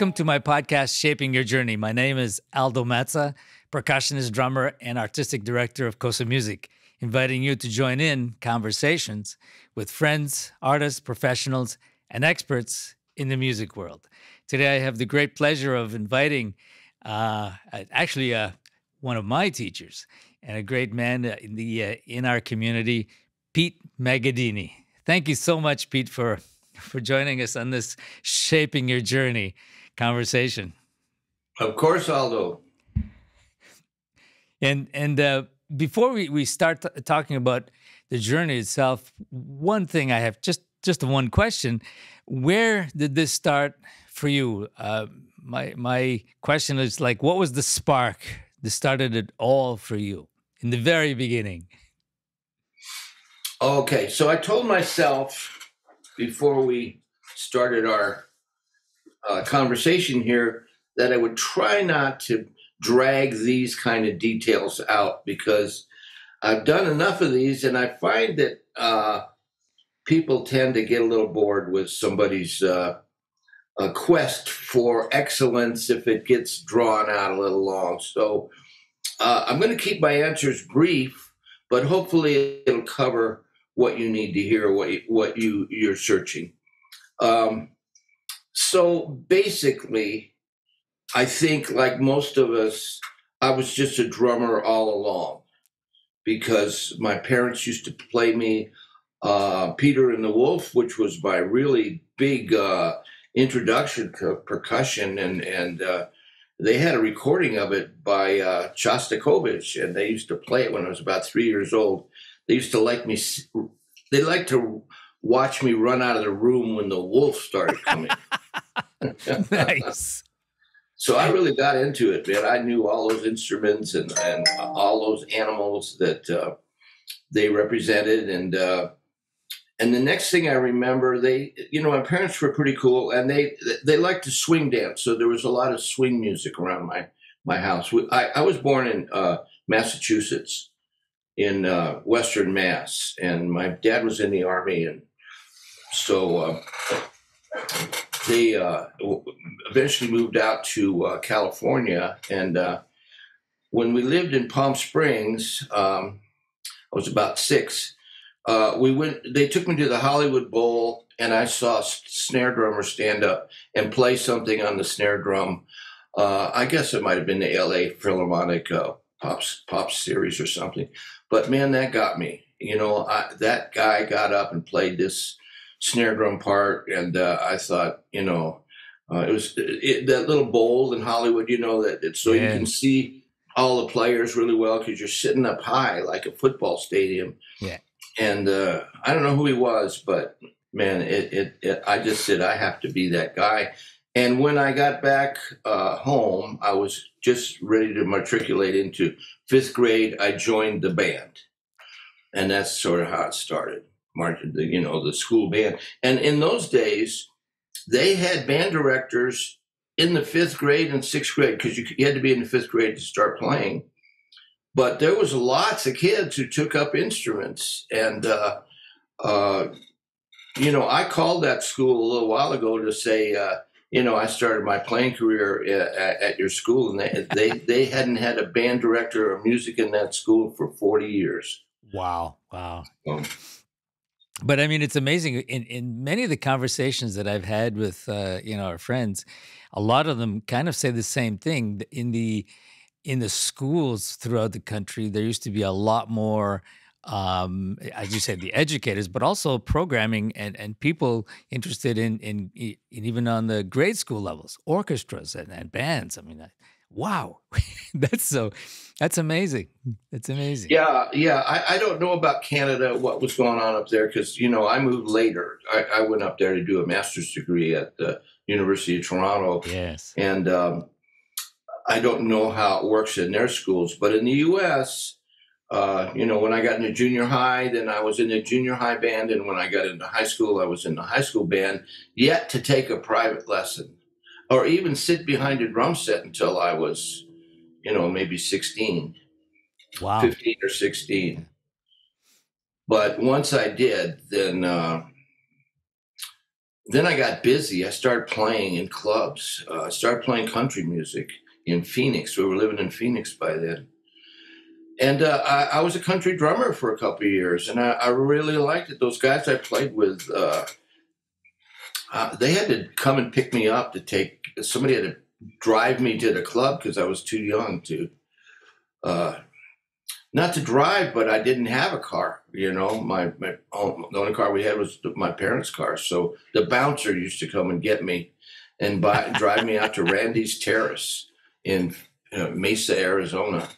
Welcome to my podcast, Shaping Your Journey. My name is Aldo Mazza, percussionist, drummer, and artistic director of Kosa Music, inviting you to join in conversations with friends, artists, professionals, and experts in the music world. Today, I have the great pleasure of inviting uh, actually uh, one of my teachers and a great man in the uh, in our community, Pete Magadini. Thank you so much, Pete, for for joining us on this shaping your journey conversation. Of course, Aldo. And and uh, before we, we start talking about the journey itself, one thing I have just just one question: Where did this start for you? Uh, my my question is like, what was the spark that started it all for you in the very beginning? Okay, so I told myself before we started our uh, conversation here that I would try not to drag these kind of details out because I've done enough of these, and I find that uh, people tend to get a little bored with somebody's uh, quest for excellence if it gets drawn out a little long. So uh, I'm going to keep my answers brief, but hopefully it'll cover what you need to hear, what you, what you you're searching. Um, so basically, I think like most of us, I was just a drummer all along because my parents used to play me uh, Peter and the Wolf, which was my really big uh, introduction to percussion, and and uh, they had a recording of it by uh, Shostakovich, and they used to play it when I was about three years old they used to like me. They like to watch me run out of the room when the wolf started coming. nice. So I really got into it, man. I knew all those instruments and, and all those animals that uh, they represented, and uh, and the next thing I remember, they, you know, my parents were pretty cool, and they they liked to swing dance. So there was a lot of swing music around my my house. I, I was born in uh, Massachusetts, in uh, Western Mass, and my dad was in the army, and so uh, they uh, eventually moved out to uh, California. And uh, when we lived in Palm Springs, um, I was about six. Uh, we went. They took me to the Hollywood Bowl, and I saw a snare drummer stand up and play something on the snare drum. I guess it might have been the L.A. Philharmonic pops pop series or something. But man, that got me. You know, I, that guy got up and played this snare drum part, and uh, I thought, you know, uh, it was it, that little bowl in Hollywood. You know that it's so you can see all the players really well because you're sitting up high like a football stadium. Yeah. And uh, I don't know who he was, but man, it, it, it I just said I have to be that guy. And when I got back uh, home, I was just ready to matriculate into fifth grade. I joined the band, and that's sort of how it started. Martin, the you know the school band, and in those days, they had band directors in the fifth grade and sixth grade because you, you had to be in the fifth grade to start playing. But there was lots of kids who took up instruments, and uh, uh, you know, I called that school a little while ago to say. Uh, you know, I started my playing career at, at your school, and they, they they hadn't had a band director or music in that school for forty years. Wow! Wow! Um, but I mean, it's amazing. In in many of the conversations that I've had with uh, you know our friends, a lot of them kind of say the same thing. In the in the schools throughout the country, there used to be a lot more um, as you said, the educators, but also programming and, and people interested in, in, in even on the grade school levels, orchestras and, and bands. I mean, wow, that's so, that's amazing. That's amazing. Yeah, yeah. I, I don't know about Canada, what was going on up there, because, you know, I moved later. I, I went up there to do a master's degree at the University of Toronto. Yes. And um, I don't know how it works in their schools, but in the U.S., uh, you know, when I got into junior high, then I was in the junior high band, and when I got into high school, I was in the high school band. Yet to take a private lesson, or even sit behind a drum set until I was, you know, maybe sixteen, wow, fifteen or sixteen. But once I did, then uh, then I got busy. I started playing in clubs. Uh, I started playing country music in Phoenix. We were living in Phoenix by then. And uh, I, I, was a country drummer for a couple of years, and I, I really liked it. Those guys I played with, uh, they had to come and pick me up to take. Somebody had to drive me to the club because I was too young to, uh, not to drive, but I didn't have a car. You know, my, my oh, the only car we had was my parents' car. So the bouncer used to come and get me and buy, drive me out to Randy's Terrace in uh, Mesa, Arizona.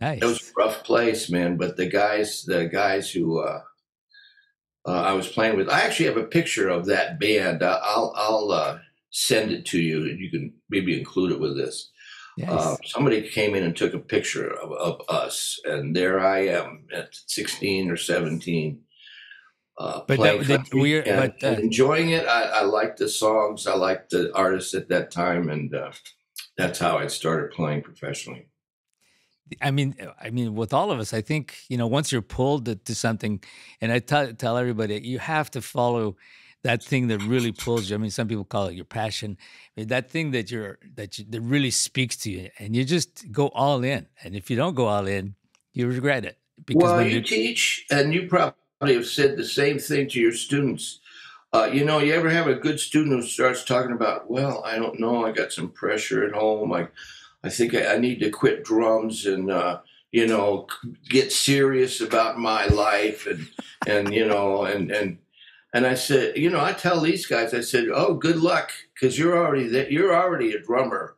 Nice. It was a rough place, man. But the guys, the guys who uh, uh, I was playing with, I actually have a picture of that band. I'll I'll uh, send it to you. And you can maybe include it with this. Yes. Uh, somebody came in and took a picture of, of, us, and there I am at 16 or 17. Uh, but playing that, we're but, uh, enjoying it. I, I liked the songs. I liked the artists at that time, and uh, that's how I started playing professionally. I mean, I mean, with all of us, I think you know, once you're pulled to, to something, and I t- tell everybody, you have to follow that thing that really pulls you. I mean, some people call it your passion. I mean, that thing that you're that you, that really speaks to you, and you just go all in. And if you don't go all in, you regret it. Because well, you teach, and you probably have said the same thing to your students. Uh, you know, you ever have a good student who starts talking about, well, I don't know, I got some pressure at home. I, I think I, need to quit drums and, uh, you know, get serious about my life and, and, you know, and, and, and I said, you know, I tell these guys, I said, oh, good luck, because you're already there. You're already a drummer.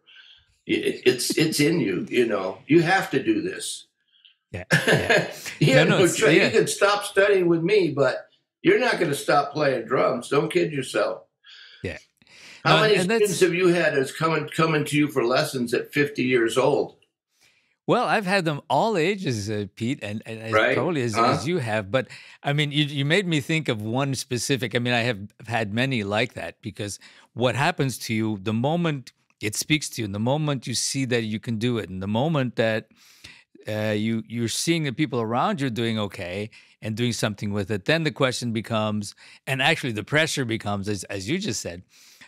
It's it's in you. You know, you have to do this. Yeah. yeah. you, no, no, yeah. you can stop studying with me, but you're not going to stop playing drums. Don't kid yourself. How many students have you had as coming coming to you for lessons at 50 years old? Well, I've had them all ages, uh, Pete, and, and right. probably as, huh? as, you have. But I mean, you, you made me think of one specific. I mean, I have had many like that because what happens to you the moment it speaks to you, and the moment you see that you can do it, and the moment that uh, you you're seeing the people around you doing okay and doing something with it, then the question becomes, and actually the pressure becomes, as, as you just said,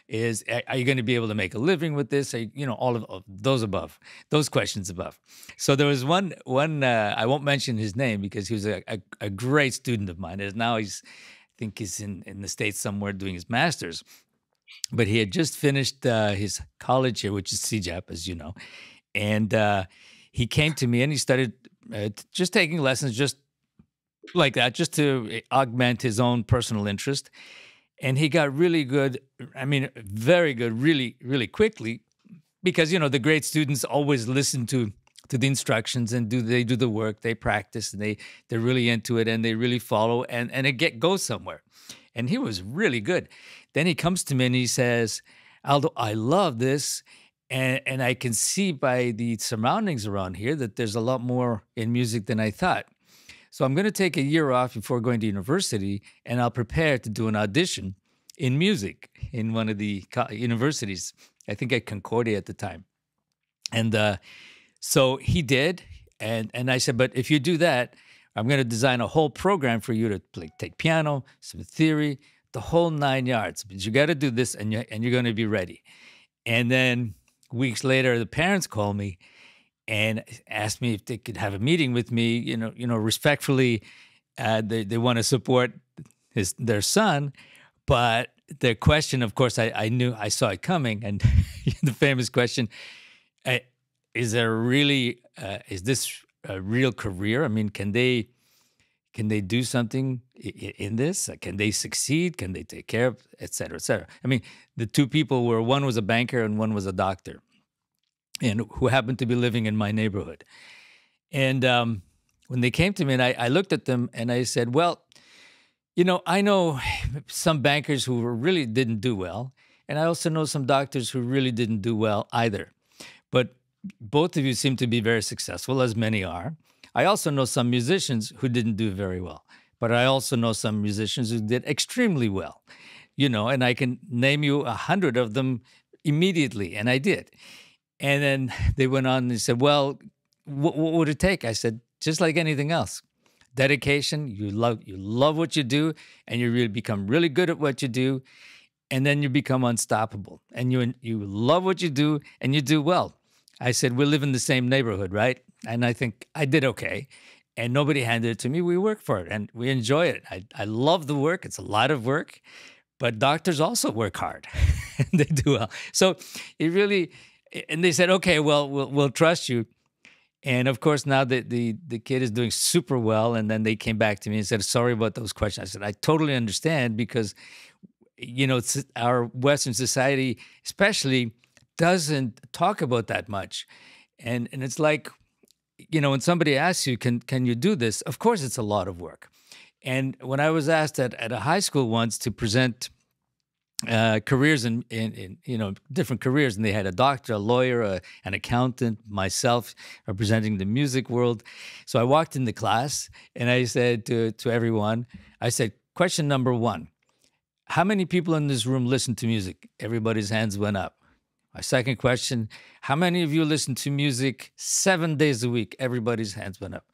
is are you going to be able to make a living with this? You, you know all of, of, those above those questions above. So there was one one uh, i won't mention his name because he was a, a, a great student of mine and now he's i think he's in, in the states somewhere doing his master's. But he had just finished uh, his college here which is CEGEP as you know and uh, he came to me and he started uh, just taking lessons just like that just to eh, augment his own personal interest and he got really good i mean very good really really quickly because you know the great students always listen to to the instructions and do they do the work they practice and they they're really into it and they really follow and and it get goes somewhere. And he was really good. Then he comes to me and he says aldo i love this and and i can see by the surroundings around here that there's a lot more in music than i thought so I'm going to take a year off before going to university, and I'll prepare to do an audition in music in one of the universities. I think at Concordia at the time. And uh, so he did, and and I said, but if you do that, I'm going to design a whole program for you to play, take piano, some theory, the whole nine yards. But you got to do this, and you and you're going to be ready. And then weeks later, the parents call me and asked me if they could have a meeting with me. You know, you know, respectfully, uh, they they want to support his their son, but the question, of course, I, I knew I saw it coming, and the famous question: uh, Is there really uh, is this a real career? I mean, can they can they do something in this? Can they succeed? Can they take care of, et cetera, et cetera? I mean, the two people were one was a banker and one was a doctor and who happened to be living in my neighborhood. And um, when they came to me, and I, I looked at them and I said, Well, you know, I know some bankers who really didn't do well, and I also know some doctors who really didn't do well either. But both of you seem to be very successful, as many are. I also know some musicians who didn't do very well, but I also know some musicians who did extremely well, you know, and I can name you a hundred of them immediately, and I did. And then they went on and said, Well, what, what would it take? I said, Just like anything else. Dedication, you love you love what you do, and you really become really good at what you do. and then you become unstoppable. And you you love what you do and you do well. I said we live in the same neighborhood right? And i think i did okay and nobody handed it to me. We work for it and we enjoy it. I, I love the work. It's a lot of work but doctors also work hard. They do well. So it really and they said okay well we'll, we'll trust you and of course now the, the the kid is doing super well and then they came back to me and said sorry about those questions i said i totally understand because you know, our Western society, especially, doesn't talk about that much, and and it's like, you know, when somebody asks you, "Can can you do this?" Of course, it's a lot of work. And when I was asked at, at a high school once to present uh, careers in, in, in, you know different careers, and they had a doctor, a lawyer, a, an accountant, myself representing the music world. So I walked in the class and I said to to everyone, I said, question number one how many people in this room listen to music? Everybody's hands went up. My second question How many of you listen to music seven days a week? Everybody's hands went up.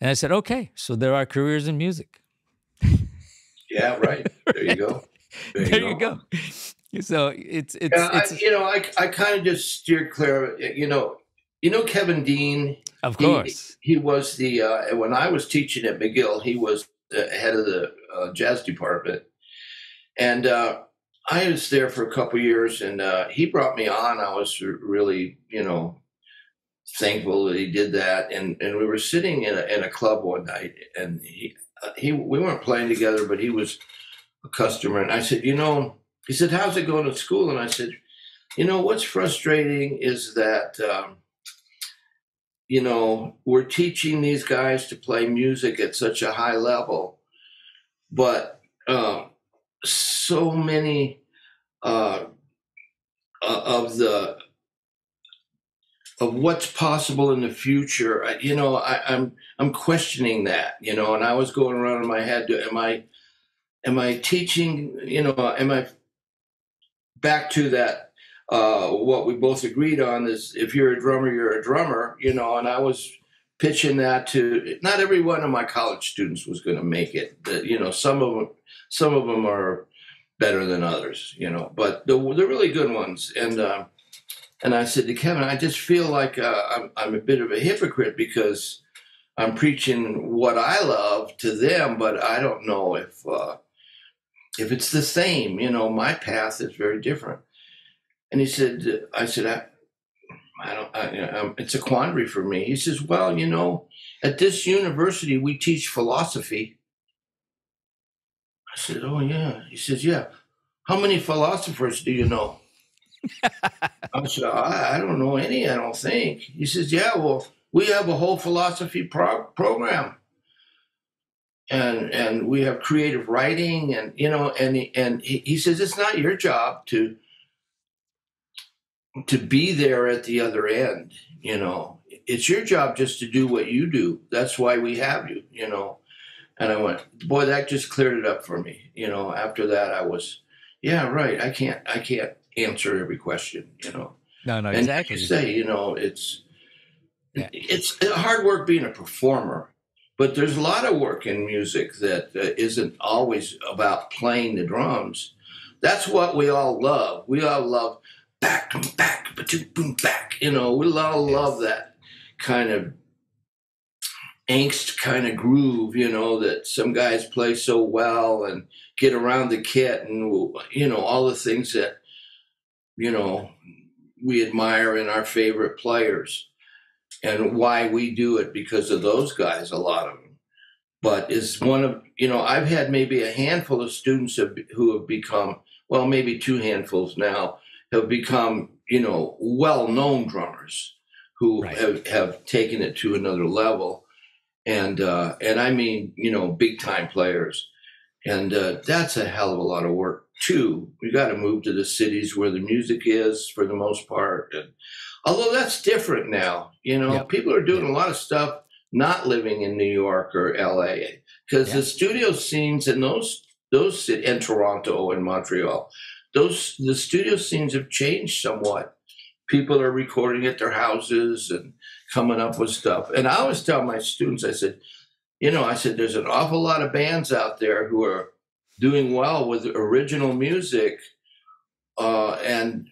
And I said, Okay, so there are careers in music. yeah, right. There you go. There, there you, go. you, go. So it's it's, yeah, it's I, you know I I kind of just steer clear. Of, you know, you know Kevin Dean. Of course, he, he was the uh, when I was teaching at McGill, he was the head of the uh, jazz department, and uh, I was there for a couple years, and uh, he brought me on. I was really, you know, thankful that he did that. And and we were sitting in a in a club one night, and he uh, he we weren't playing together, but he was a customer, and I said, you know, he said, how's it going at school? And I said, you know, what's frustrating is that. Um, you know, we're teaching these guys to play music at such a high level, but um, so many uh, uh, of the of what's possible in the future. You know, I, I'm I'm questioning that. You know, and I was going around in my head: Am I am I teaching? You know, am I back to that? Uh, what we both agreed on is if you're a drummer, you're a drummer. You know, and I was pitching that to not every one of my college students was going to make it. You know, some of them some of them are better than others, you know, but the the really good ones. And uh, and I said to Kevin, I just feel like uh, I'm I'm a bit of a hypocrite because I'm preaching what I love to them, but I don't know if uh, if it's the same. You know, my path is very different. And he said, I said, I, I don't, I, it's a quandary for me. He says, well, you know, at this university, we teach philosophy I said, Oh, yeah. He says, Yeah. How many philosophers do you know? I said, I, I, don't know any, I don't think. He says, Yeah, well, we have a whole philosophy pro- program. And and we have creative writing and you know and he, and he, he says it's not your job to to be there at the other end you know it's your job just to do what you do that's why we have you you know and I went, boy, that just cleared it up for me. You know, after that, I was, yeah, right. I can't, I can't answer every question. You know. No, no, and exactly. Like say, you know, it's yeah. it's hard work being a performer, but there's a lot of work in music that uh, not always about playing the drums. That's what we all love. We all love back, boom, back, boom, back. You know, we all love that kind of angst kind of groove, you know, that some guys play so well and get around the kit and, you know, all the things that, you know, we admire in our favorite players and why we do it because of those guys, a lot of them. But is one of, you know, I've had maybe a handful of students who have become, well, maybe two handfuls now, have become, you know, well known drummers who right. have, have taken it to another level and uh, and I mean you know big time players, and uh, that's a hell of a lot of work too. We got to move to the cities where the music is for the most part, and although that's different now, you know, yep. people are doing yep. a lot of stuff not living in New York or L.A. because yep. the studio scenes in those those in Toronto and Montreal, those the studio scenes have changed somewhat. People are recording at their houses and coming up with stuff. And I always tell my students, I said, you know, I said, there's an awful lot of bands out there who are doing well with original music, uh, and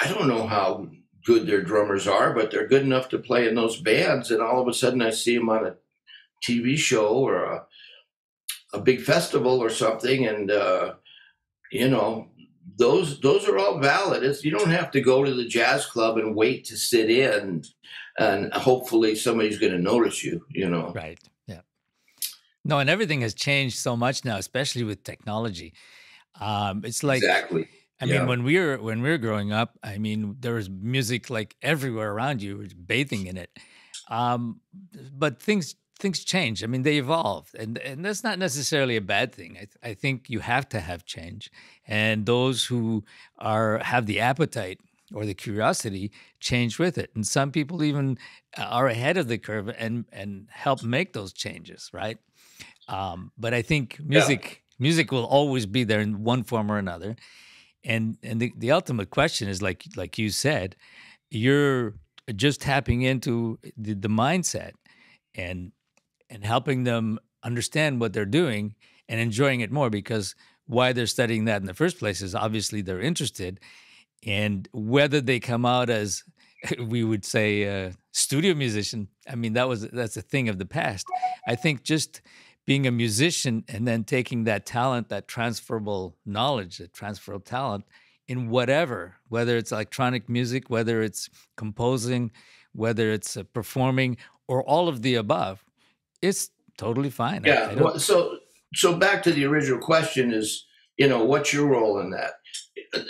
I don't know how good their drummers are, but they're good enough to play in those bands. And all of a sudden, I see them on a TV show or a, a big festival or something, and uh, you know, those those are all valid. It's, you don't have to go to the jazz club and wait to sit in, and hopefully somebody's going to notice you. You know, right? Yeah. No, and everything has changed so much now, especially with technology. Um, it's like exactly I yeah. mean, when we were when we were growing up, I mean, there was music like everywhere around you, bathing in it. Um, but things things change. I mean, they evolve, and and that's not necessarily a bad thing. I, th- I think you have to have change, and those who are have the appetite or the curiosity change with it. And some people even are ahead of the curve and and help make those changes, right? Um, but I think music yeah. music will always be there in one form or another and and the, the ultimate question is like like you said you're just tapping into the, the mindset and and helping them understand what they're doing and enjoying it more because why they're studying that in the first place is obviously they're interested. And whether they come out as we would say a studio musician i mean that was that's a thing of the past. I think just being a musician and then taking that talent, that transferable knowledge, that transferable talent in whatever, whether it's electronic music, whether it's composing, whether it's uh, performing, or all of the above, it's totally fine. Yeah. I, I so, so back to the original question is, you know, what's your role in that?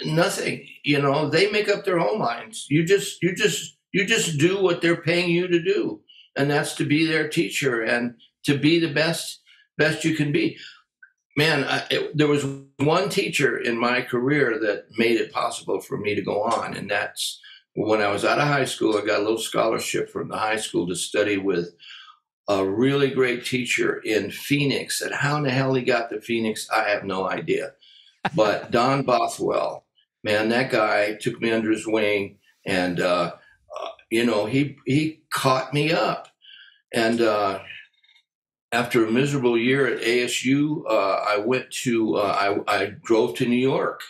Nothing. You know, they make up their own minds. You just, you just, you just do what they're paying you to do, and that's to be their teacher and to be the best best you can be. Man, I, it, there was one teacher in my career that made it possible for me to go on, and that's when I was out of high school. I got a little scholarship from the high school to study with a really great teacher in Phoenix. And how in the hell he got to Phoenix, I have no idea. But Don Bothwell, man, that guy took me under his wing, and uh, uh, you know he he caught me up, and uh, after a miserable year at ASU, uh, I went to uh, I, I, drove to New York,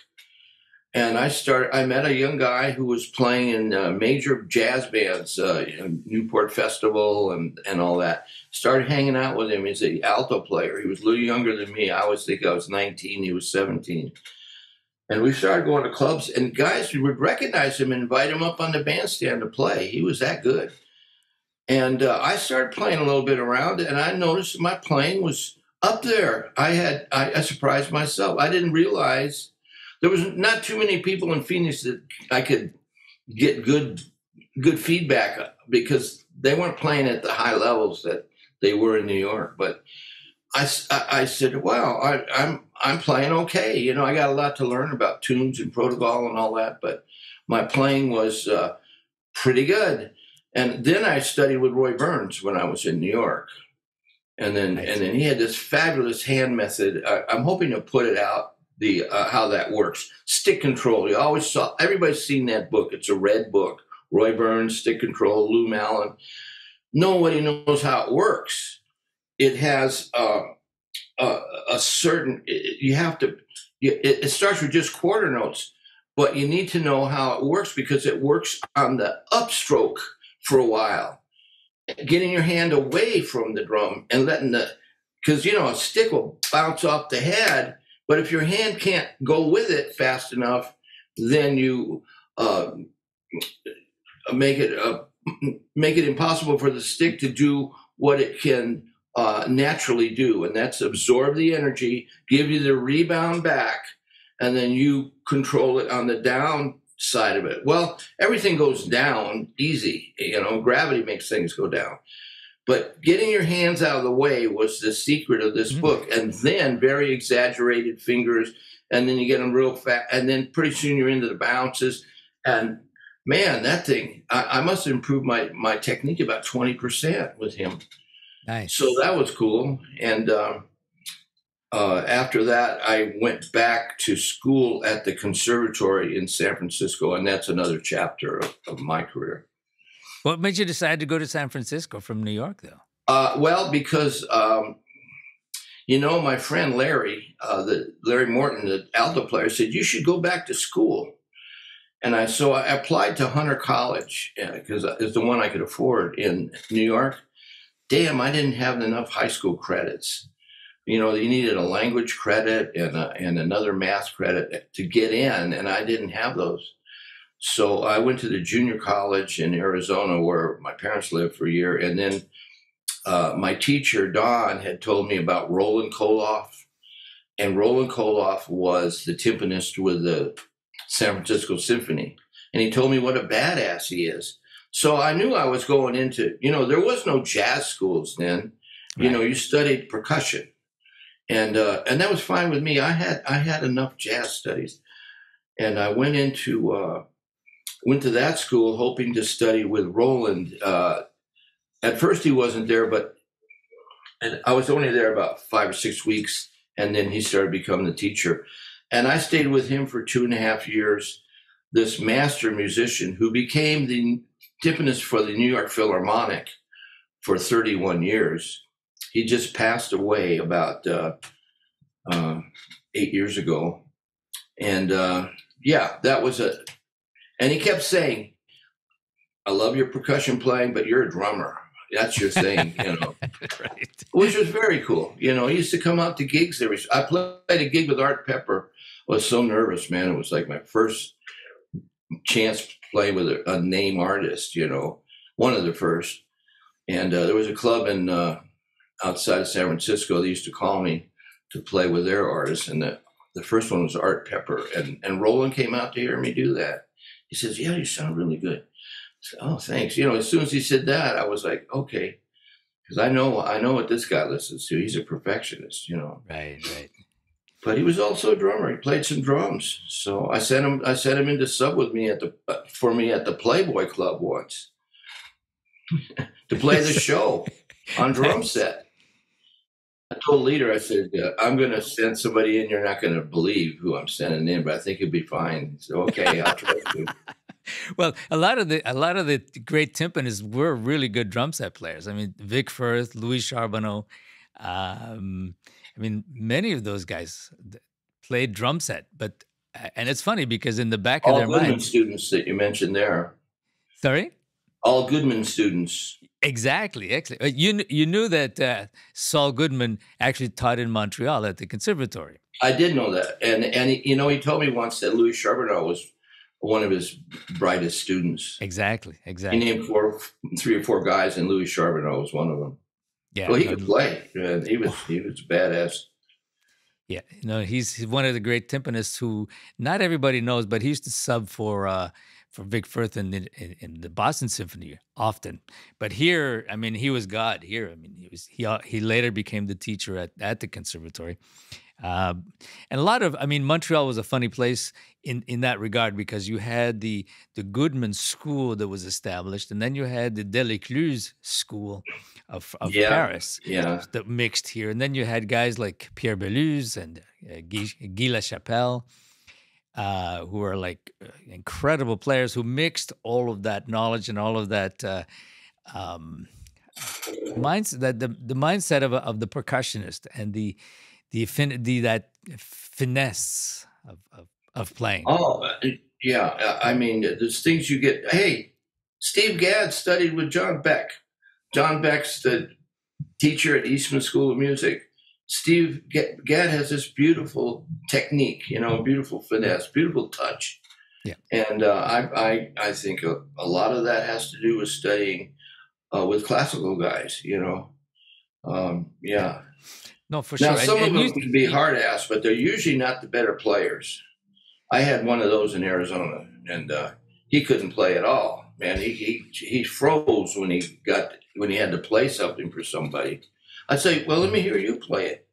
and I started. I met a young guy who was playing in uh, major jazz bands, uh, Newport Festival, and and all that. Started hanging out with him. He's an alto player. He was a little younger than me. I always think I was 19. He was 17. And we started going to clubs, and guys would recognize him and invite him up on the bandstand to play. He was that good. And uh, I started playing a little bit around, and I noticed my playing was up there. I had I, I, surprised myself. I didn't realize there was not too many people in Phoenix that I could get good good feedback because they weren't playing at the high levels that they were in New York. But I, I, said, "Wow, I, I'm I'm playing okay. You know, I got a lot to learn about tunes and protocol and all that, but my playing was uh, pretty good." And then I studied with Roy Burns when I was in New York. And then, and then he had this fabulous hand method. I, I'm hoping to put it out the uh, how that works. Stick control. You always saw everybody's seen that book. It's a red book. Roy Burns, stick control, Lou Mallon. Nobody knows how it works. It has uh, a, a, certain. You have to. It, it starts with just quarter notes, but you need to know how it works because it works on the upstroke for a while. Getting your hand away from the drum and letting the, because you know, a stick will bounce off the head, but if your hand can't go with it fast enough, then you uh, make it uh, make it impossible for the stick to do what it can uh, naturally do, and that's absorb the energy, give you the rebound back, and then you control it on the down side of it. Well, everything goes down easy. You know, gravity makes things go down. But getting your hands out of the way was the secret of this mm-hmm. book. And then very exaggerated fingers, and then you get them real fat, and then pretty soon you're into the bounces. And man, that thing, I, I must have improved my, my technique about 20% with him. Nice. So that was cool. And um, uh, after that, I went back to school at the conservatory in San Francisco, and that's another chapter of, of my career. What made you decide to go to San Francisco from New York, though? Uh, well, because um, you know, my friend Larry, uh, the Larry Morton, the alto player, said you should go back to school. and I so I applied to Hunter College because yeah, it's the one I could afford in New York. Damn, I didn't have enough high school credits. You know, you needed a language credit and a, and another math credit to get in, and I didn't have those. So I went to the junior college in Arizona where my parents lived for a year, and then uh, my teacher Don had told me about Roland Kohloff, and Roland Kohloff was the timpanist with the San Francisco Symphony. And he told me what a badass he is. So I knew I was going into, you know, there was no jazz schools then. Right. You know, you studied percussion. And uh, and that was fine with me. I had I had enough jazz studies. And I went into uh, went to that school hoping to study with Roland. Uh, at first he wasn't there, but and I was only there about five or six weeks, and then he started becoming the teacher. And I stayed with him for two and a half years. This master musician who became the timpanist for the New York Philharmonic for 31 years. He just passed away about uh, uh, eight years ago. And uh, yeah, that was a, and he kept saying, I love your percussion playing, but you're a drummer. That's your thing, you know. right. Which was very cool. You know, he used to come out to gigs every. I played a gig with Art Pepper I was so nervous, man. It was like my first chance to play with a, a name artist, you know, one of the first. And uh, there was a club in uh, outside of San Francisco. They used to call me to play with their artists, and the, the first one was Art Pepper. And and Roland came out to hear me do that. He says, "Yeah, you sound really good." Said, oh, thanks. You know, as soon as he said that, I was like, okay, because I know I know what this guy listens to. He's a perfectionist, you know. Right, right but he was also a drummer. He played some drums. So I sent him. I sent him in to sub with me at the for me at the Playboy Club once to play the show on drum set. I told leader, I said, uh, I'm going to send somebody in. You're not going to believe who I'm sending in, but I think you'll be fine. So okay, I'll try to. well, a lot of the a lot of the great timpanists were really good drum set players. I mean, Vic Firth, Louis Charbonneau. Um, I mean, many of those guys played drum set, but and it's funny because in the back all of their Goodman mind, students that you mentioned there. Sorry. All Goodman students. Exactly, excellent. Uh, you you knew that uh, Saul Goodman actually taught in Montreal at the conservatory. I did know that, and and he, you know he told me once that Louis Charbonneau was one of his brightest students. Exactly, exactly. He named four, three or four guys, and Louis Charbonneau was one of them. Yeah. Well, he could play. He was he was badass. Yeah, you know, he's, he's one of the great timpanists who not everybody knows, but he used to sub for uh, for Vic Firth in, in, in, the Boston Symphony often. But here, I mean, he was God here. I mean, he was he he later became the teacher at, at the conservatory. Uh, and a lot of, I mean, Montreal was a funny place in, in that regard because you had the the Goodman School that was established, and then you had the Delécluse School of, of yeah, Paris yeah. that mixed here, and then you had guys like Pierre Béluse and uh, Guy, Guy Lachapelle, uh, who are like uh, incredible players who mixed all of that knowledge and all of that. Uh, um, mindset that the, the mindset of, of the percussionist and the the affinity that finesse of, of, of playing. Oh, uh, yeah. Uh, I mean, there's things you get. Hey, Steve Gadd studied with John Beck. John Beck's the teacher at Eastman School of Music. Steve Gadd has this beautiful technique, you know, beautiful finesse, beautiful touch. Yeah. And uh, I, I, I think a, a, lot of that has to do with studying uh, with classical guys, you know. Um, yeah. No, for now, sure. some and, of them can be hard ass, but they're usually not the better players. I had one of those in Arizona, and uh, he couldn't play at all. Man, he, he he froze when he got when he had to play something for somebody. I'd say, "Well, let me hear you play it."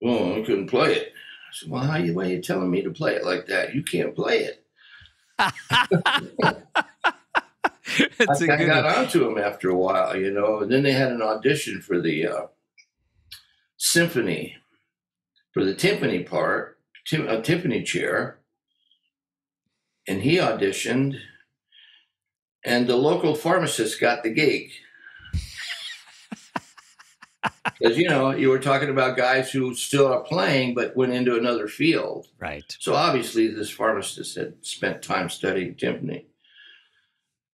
Well, I couldn't play it. I said, "Well, how you why are you telling me to play it like that? You can't play it." I, I got onto him after a while, you know. And then they had an audition for the uh, symphony for the timpani part, tim- a timpani chair, and he auditioned, and the local pharmacist got the gig. Because you know you were talking about guys who still are playing but went into another field. Right. So obviously, this pharmacist had spent time studying timpani.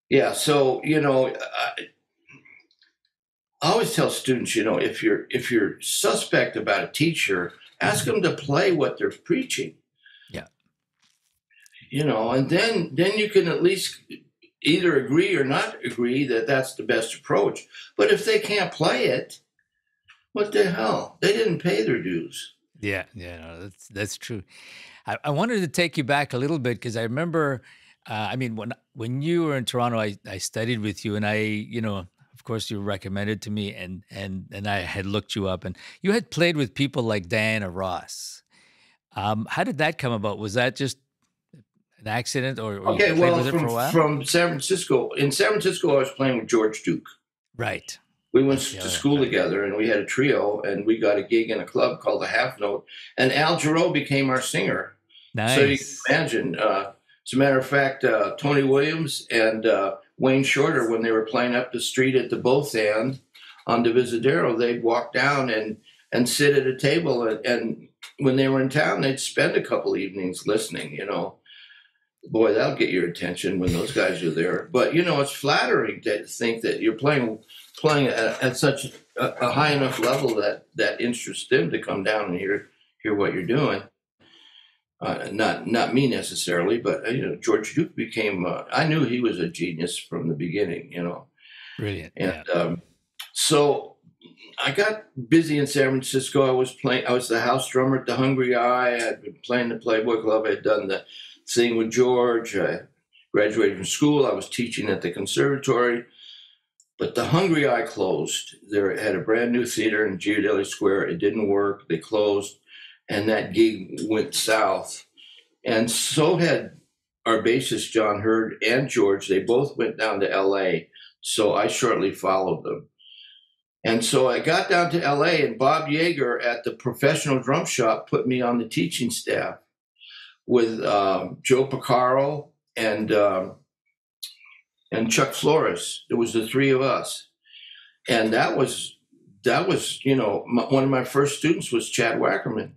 Yeah. So you know, I, I always tell students, you know, if you're if you're suspect about a teacher, ask mm-hmm. them to play what they're preaching. Yeah. You know, and then then you can at least either agree or not agree that that's the best approach. But if they can't play it, what the hell? They didn't pay their dues. Yeah, yeah, no, that's that's true. I, I wanted to take you back a little bit because I remember, uh, I mean, when when you were in Toronto, I, I studied with you, and I, you know, of course, you recommended to me, and and and I had looked you up, and you had played with people like Diana Ross. Um, how did that come about? Was that just an accident, or, or Okay, well, with her for a from, from San Francisco, in San Francisco, I was playing with George Duke. right. We went Yeah, to school right. together, and we had a trio, and we got a gig in a club called the Half Note, and Al Jarreau became our singer. Nice. So you can imagine. Uh, as a matter of fact, uh, Tony Williams and uh, Wayne Shorter, when they were playing up the street at the Both/And on Divisadero, they'd walk down and and sit at a table, and, and when they were in town, they'd spend a couple evenings listening. You know, boy, that'll get your attention when those guys are there. But you know, it's flattering to think that you're playing playing at, at such a, a high enough level that that interests them to come down and hear hear what you're doing. Uh, not not me necessarily, but uh, you know, George Duke became. Uh, I knew he was a genius from the beginning. You know, Brilliant. Yeah. and um, so I got busy in San Francisco. I was playing. I was the house drummer at the hungry i. I'd been playing the Playboy Club. I'd done the thing with George. I graduated from school. I was teaching at the conservatory. But the hungry i closed. They had a brand new theater in Ghirardelli Square. It didn't work. They closed, and that gig went south. And so had our bassist John Heard and George. They both went down to L.A. So I shortly followed them. And so I got down to LA, and Bob Yeager at the professional drum shop put me on the teaching staff with um, Joe Porcaro and um, and Chuck Flores. It was the three of us, and that was that was you know my, one of my first students was Chad Wackerman,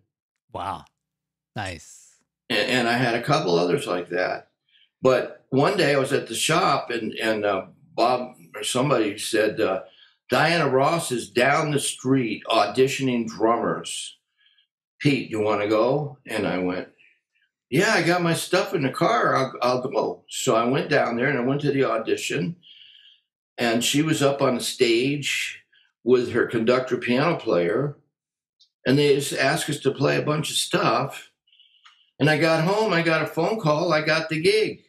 Wow. Nice. and, and I had a couple others like that. But one day I was at the shop, and and uh, Bob or somebody said. Uh, Diana Ross is down the street auditioning drummers. Pete, you want to go? And I went, Yeah, I got my stuff in the car. I'll, I'll go. So I went down there and I went to the audition. And she was up on stage with her conductor piano player. And they just asked us to play a bunch of stuff. And I got home, I got a phone call, I got the gig.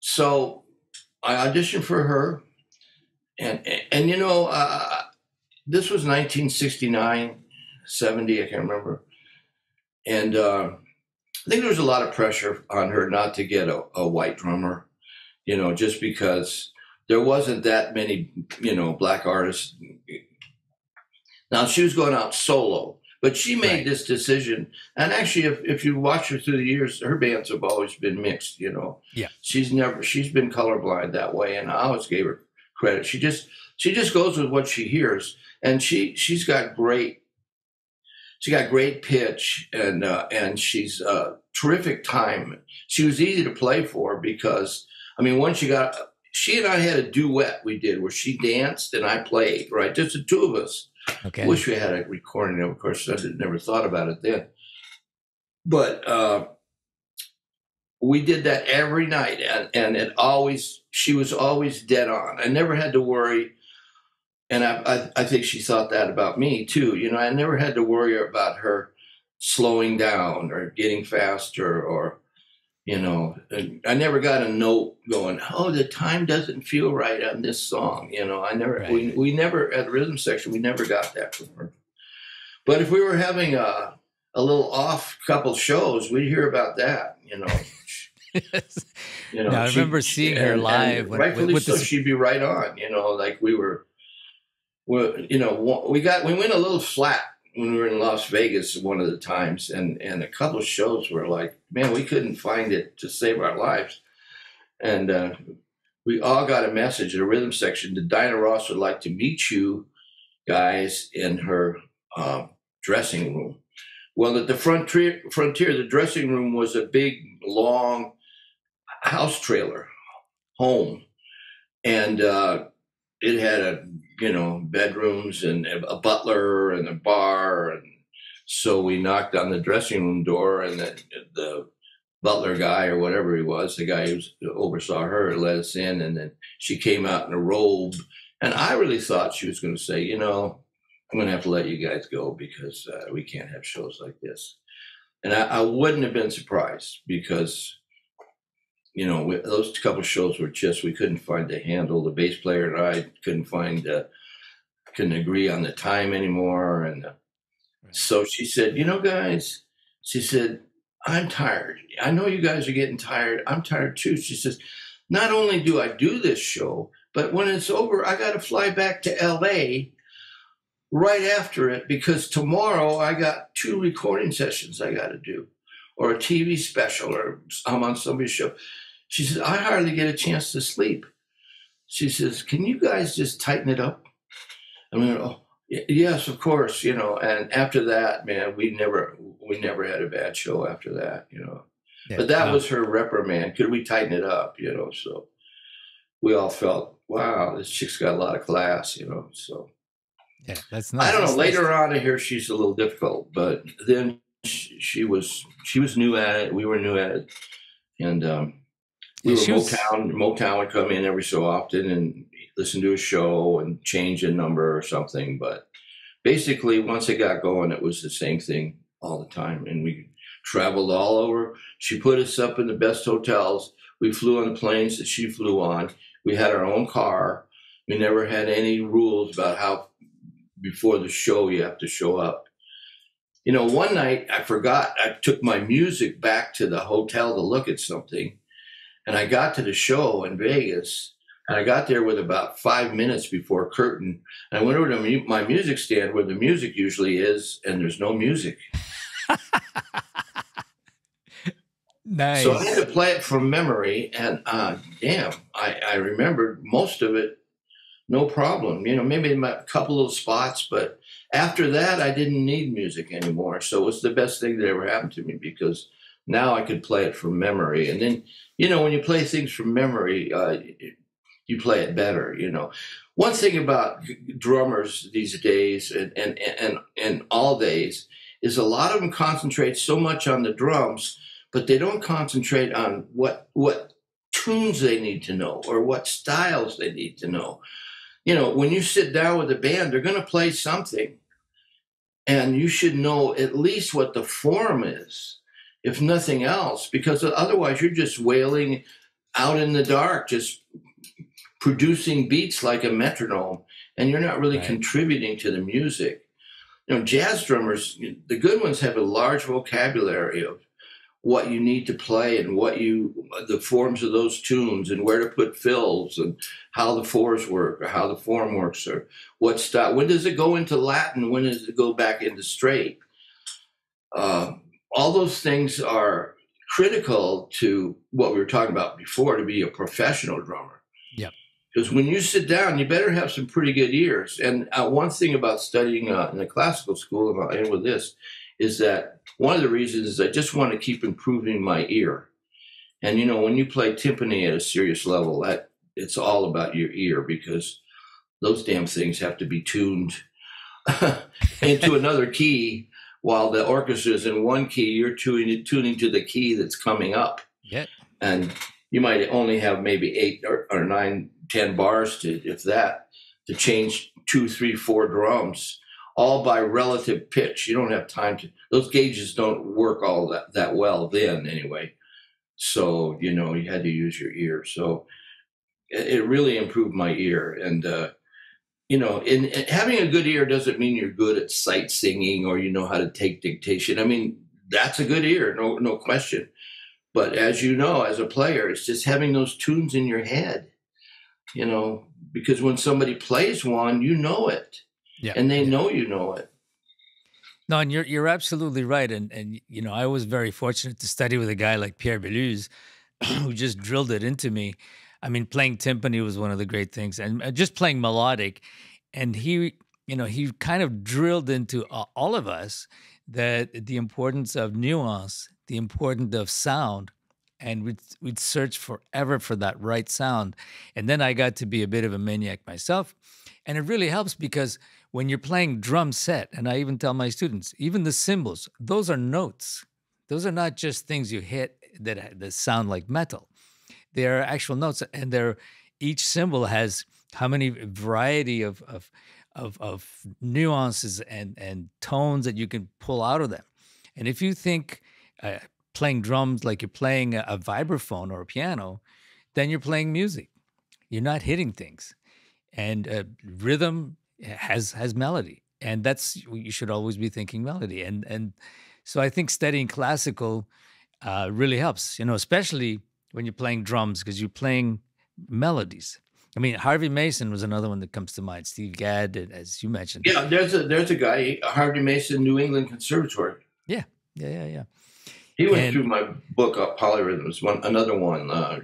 So I auditioned for her and and, and you know uh, this was 1969 70 i can't remember and uh, i think there was a lot of pressure on her not to get a, a white drummer you know just because there wasn't that many you know black artists. Now she was going out solo but she made Right. this decision. And actually if, if you watch her through the years her bands have always been mixed you know. Yeah. she's never she's been colorblind that way and i always gave her credit. She just she just goes with what she hears. And she she's got great she got great pitch and uh, and she's uh, terrific time she was easy to play for because i mean once she got she and i had a duet we did where she danced and i played right just the two of us Okay. Wish we had a recording. Of course, I never thought about it then. But uh, we did that every night, and and it always she was always dead on. I never had to worry, and I I, I think she thought that about me too. You know, I never had to worry about her slowing down or getting faster or you know i never got a note going oh the time doesn't feel right on this song you know i never we, Right. we never at the rhythm section we never got that from her but if we were having a a little off couple shows we'd hear about that you know you know Yeah, I she- remember seeing her and- live and when- rightfully with- with so this- she'd be right on you know like we were we you know we got we went a little flat when we were in Las Vegas one of the times, and and a couple shows were like, man, we couldn't find it to save our lives, and uh, we all got a message in the rhythm section that Diana Ross would like to meet you guys in her uh, dressing room. Well, at the frontier, frontier, the dressing room was a big, long house trailer home, and uh, it had a you know bedrooms and a butler and a bar, and so we knocked on the dressing room door, and the, the butler guy or whatever he was, the guy who oversaw her, let us in, and then she came out in a robe, and I really thought she was going to say, you know, I'm going to have to let you guys go because uh, we can't have shows like this. And I, I wouldn't have been surprised because, you know, those couple shows were just, we couldn't find the handle. The bass player and I couldn't find, uh, couldn't agree on the time anymore. And uh, right. so she said, you know, guys, she said, I'm tired. I know you guys are getting tired. I'm tired too. She says, not only do I do this show, but when it's over, I got to fly back to LA right after it because tomorrow I got two recording sessions I got to do, or a TV special, or I'm on somebody's show. She says, I hardly get a chance to sleep. She says, Can you guys just tighten it up? I mean, oh, yes, of course, you know. And after that, man, we never we never had a bad show after that, you know. Yeah, but that no. was her reprimand. Could we tighten it up, you know? So we all felt, wow, this chick's got a lot of class, you know. So yeah, that's nice. I don't know. Later on, I hear she's a little difficult, but then she, she was she was new at it. We were new at it, and um, we yeah, were Motown. Was... Motown would come in every so often and listen to a show and change a number or something. But basically, once it got going, it was the same thing all the time, and we traveled all over. She put us up in the best hotels. We flew on the planes that she flew on. We had our own car. We never had any rules about how before the show you have to show up. You know, one night I forgot I took my music back to the hotel to look at something, and I got to the show in Vegas. And I got there with about five minutes before curtain. And I went over to my music stand where the music usually is, and there's no music. nice. So I had to play it from memory, and uh, damn, I, I remembered most of it, no problem. You know, maybe a couple of spots, but after that, I didn't need music anymore. So it was the best thing that ever happened to me because now I could play it from memory. And then, you know, when you play things from memory, uh, you play it better. You know, one thing about drummers these days and and and and all days is a lot of them concentrate so much on the drums, but they don't concentrate on what what tunes they need to know or what styles they need to know. You know, when you sit down with a band, they're going to play something, and you should know at least what the form is, if nothing else, because otherwise you're just wailing out in the dark, just producing beats like a metronome, and you're not really right. contributing to the music you know, jazz drummers, the good ones have a large vocabulary of what you need to play and what you, the forms of those tunes and where to put fills and how the fours work or how the form works or what style. When does it go into Latin? When does it go back into straight? Uh, all those things are critical to what we were talking about before to be a professional drummer. Yeah. Because when you sit down, you better have some pretty good ears. And uh, one thing about studying uh, in a classical school, and I'll end with this, is that one of the reasons is I just want to keep improving my ear. And you know, when you play timpani at a serious level, that it's all about your ear because those damn things have to be tuned into another key while the orchestra is in one key you're tuning, tuning to the key that's coming up yeah and you might only have maybe eight or, or nine 10 bars to, if that, to change two, three, four drums, all by relative pitch. You don't have time to, those gauges don't work all that, that well then anyway. So, you know, you had to use your ear. So it, it really improved my ear. And, uh, you know, in, in, having a good ear doesn't mean you're good at sight singing or you know how to take dictation. I mean, that's a good ear, no, no question. But as you know, as a player, it's just having those tunes in your head you know, because when somebody plays one, you know it. Yeah. And they know you know it. No, and you're you're absolutely right. And and you know, I was very fortunate to study with a guy like Pierre Béluse, who just drilled it into me. I mean, playing timpani was one of the great things, and uh, just playing melodic. And he you know, he kind of drilled into all of us that the importance of nuance, the importance of sound, and we'd, we'd search forever for that right sound. And then I got to be a bit of a maniac myself. And it really helps because when you're playing drum set, and I even tell my students, even the cymbals, those are notes. Those are not just things you hit that, that sound like metal. They are actual notes, and they're each symbol has how many variety of, of of of nuances and and tones that you can pull out of them. And if you think uh, playing drums like you're playing a, a vibraphone or a piano, then you're playing music. You're not hitting things, and uh, rhythm has has melody, and that's you should always be thinking melody. And and so I think studying classical uh, really helps. You know, especially when you're playing drums because you're playing melodies I mean, Harvey Mason was another one that comes to mind. Steve Gadd, as you mentioned. Yeah, there's a there's a guy, Harvey Mason, New England Conservatory. Yeah, yeah, yeah, yeah. He went and, through my book, uh, Polyrhythms. One another one. Uh,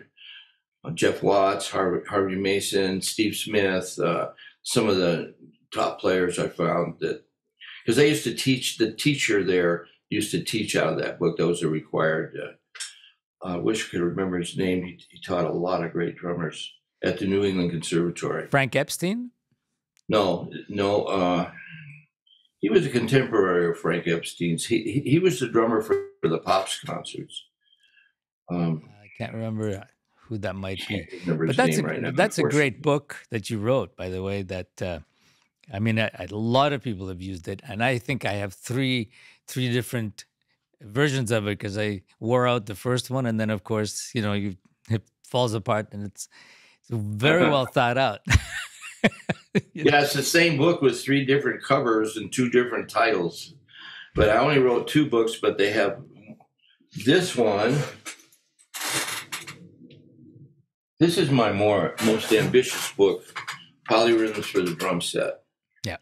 Jeff Watts, Harvey, Harvey Mason, Steve Smith, uh, some of the top players I found that because they used to teach the teacher there used to teach out of that book. Those are required. Uh, I wish I could remember his name. He, he taught a lot of great drummers at the New England Conservatory. Frank Epstein? No, no. Uh, he was a contemporary of Frank Epstein's. He he, he was the drummer for, for the Pops concerts. Um, I can't remember who that might be. But that's a, right that's a great book that you wrote, by the way. That uh, I mean, a, a lot of people have used it, and I think I have three three different versions of it because I wore out the first one, and then of course, you know, you it falls apart, and it's very well thought out. yeah, it's the same book with three different covers and two different titles. But I only wrote two books, but they have this one. This is my more most ambitious book, Polyrhythms for the Drum Set. Yeah.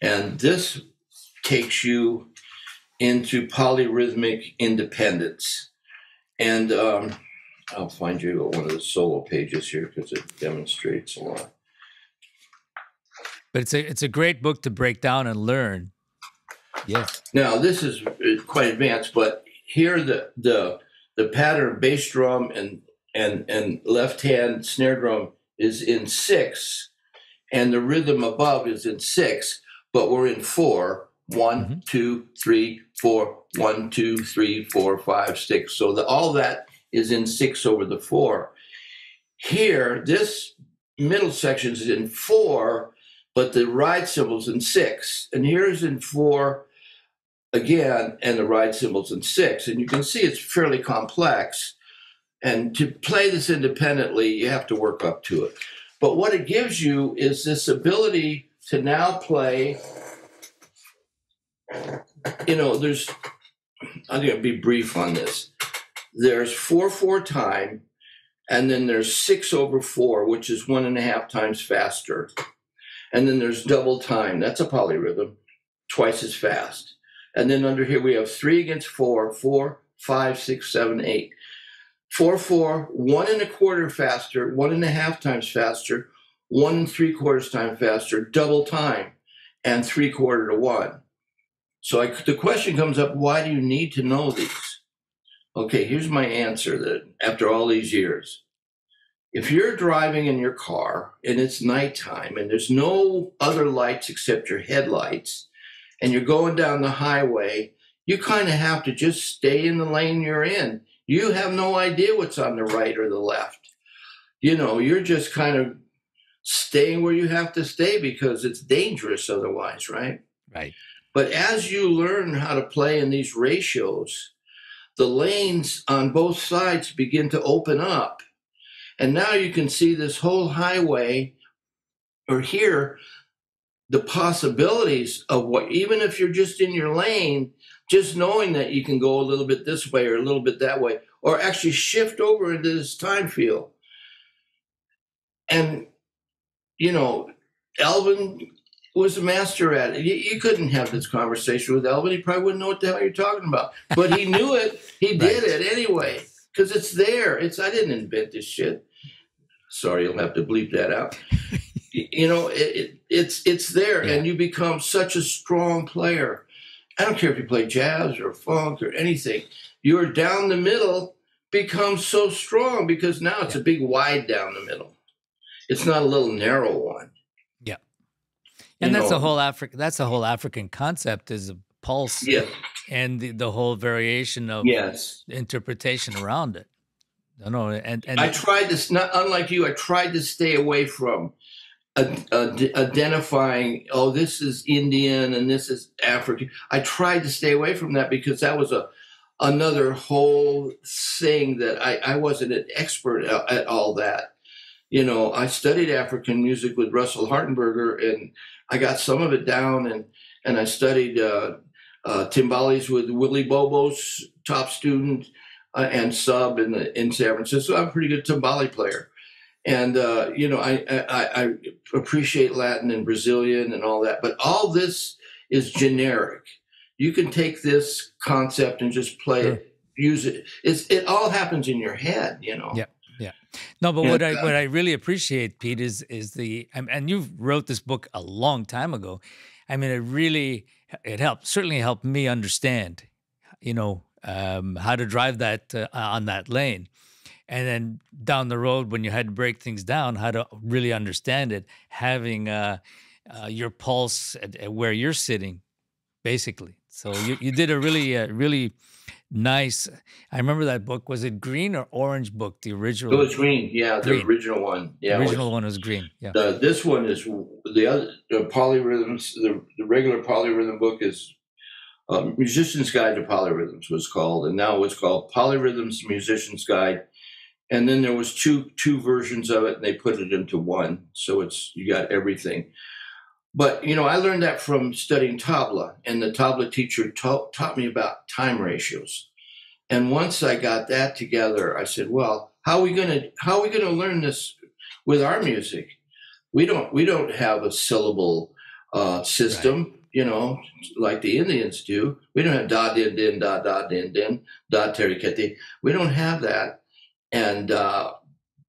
And this takes you into polyrhythmic independence. And um, I'll find you one of the solo pages here because it demonstrates a lot. But it's a it's a great book to break down and learn. Yes. Now this is uh, quite advanced, but here the the the pattern bass drum and and and left hand snare drum is in six, and the rhythm above is in six, but we're in four. One, mm-hmm. two, three, four. One, two, three, four, five, six. So the, all that is in six over the four. Here, this middle section is in four, but the ride cymbal's in six. And here's in four again, and the ride cymbal's in six. And you can see it's fairly complex. And to play this independently, you have to work up to it. But what it gives you is this ability to now play. You know, there's, I'm going to be brief on this there's four four time, and then there's six over four, which is one and a half times faster. And then there's double time. That's a polyrhythm, twice as fast. And then under here we have three against four, four, five, six, seven, eight. Four, four, one and a quarter faster, one and a half times faster, one and three quarters time faster, double time, and three quarter to one. So I, the question comes up why do you need to know these? Okay, here's my answer that after all these years. If you're driving in your car and it's nighttime and there's no other lights except your headlights and you're going down the highway, you kind of have to just stay in the lane you're in. You have no idea what's on the right or the left. You know, you're just kind of staying where you have to stay because it's dangerous otherwise, right? Right. But as you learn how to play in these ratios, the lanes on both sides begin to open up. And now you can see this whole highway or hear the possibilities of what, even if you're just in your lane, just knowing that you can go a little bit this way or a little bit that way, or actually shift over into this time field. And, you know, Elvin was a master at it. You, you, couldn't have this conversation with Elvin. He probably wouldn't know what the hell you're talking about. But he knew it. He did right. it anyway because it's there. It's I didn't invent this shit. Sorry, you'll have to bleep that out. you know, it, it, it's it's there, Yeah. and you become such a strong player. I don't care if you play jazz or funk or anything. You're down the middle becomes so strong because now it's a big wide down the middle. It's not a little narrow one. And that's know, the whole Africa. That's the whole African concept is a pulse Yeah. and the, the whole variation of Yes. interpretation around it. No, no, and and I tried this. Not unlike you. I tried to stay away from ad- ad- identifying. Oh, this is Indian and this is African. I tried to stay away from that because that was a another whole thing that I, I wasn't an expert at, at all that. You know, I studied African music with Russell Hartenberger, and I got some of it down, and and I studied uh, uh, timbales with Willie Bobo's top student uh, and sub in the in San Francisco. I'm a pretty good timbale player, and uh, you know I, I I appreciate Latin and Brazilian and all that, but all this is generic. You can take this concept and just play Sure. it, use it. It's it all happens in your head, you know. Yeah. No, but Yeah, what I what I really appreciate, Pete, is is the and and you wrote this book a long time ago. I mean, it really it helped certainly helped me understand, you know, um, how to drive that uh, on that lane, and then down the road when you had to break things down, how to really understand it, having uh, uh, your pulse at, at where you're sitting, basically. So you you did a really uh, really nice. I remember that book. Was it green or orange book? The original. It was green, yeah, the original one. Yeah, the it was- original one was green. Yeah. The, this one is the other the polyrhythms. The, the regular polyrhythm book is um, Musician's Guide to Polyrhythms was called, and now it's called Polyrhythms Musician's Guide. And then there was two two versions of it, and they put it into one, so it's you got everything. But you know, I learned that from studying tabla, and the tabla teacher taught taught me about time ratios. And once I got that together, I said, "Well, how are we gonna how are we gonna learn this with our music? We don't we don't have a syllable uh, system, you know, like the Indians do. We don't have da din din da da din din da terikete. We don't have that, and uh,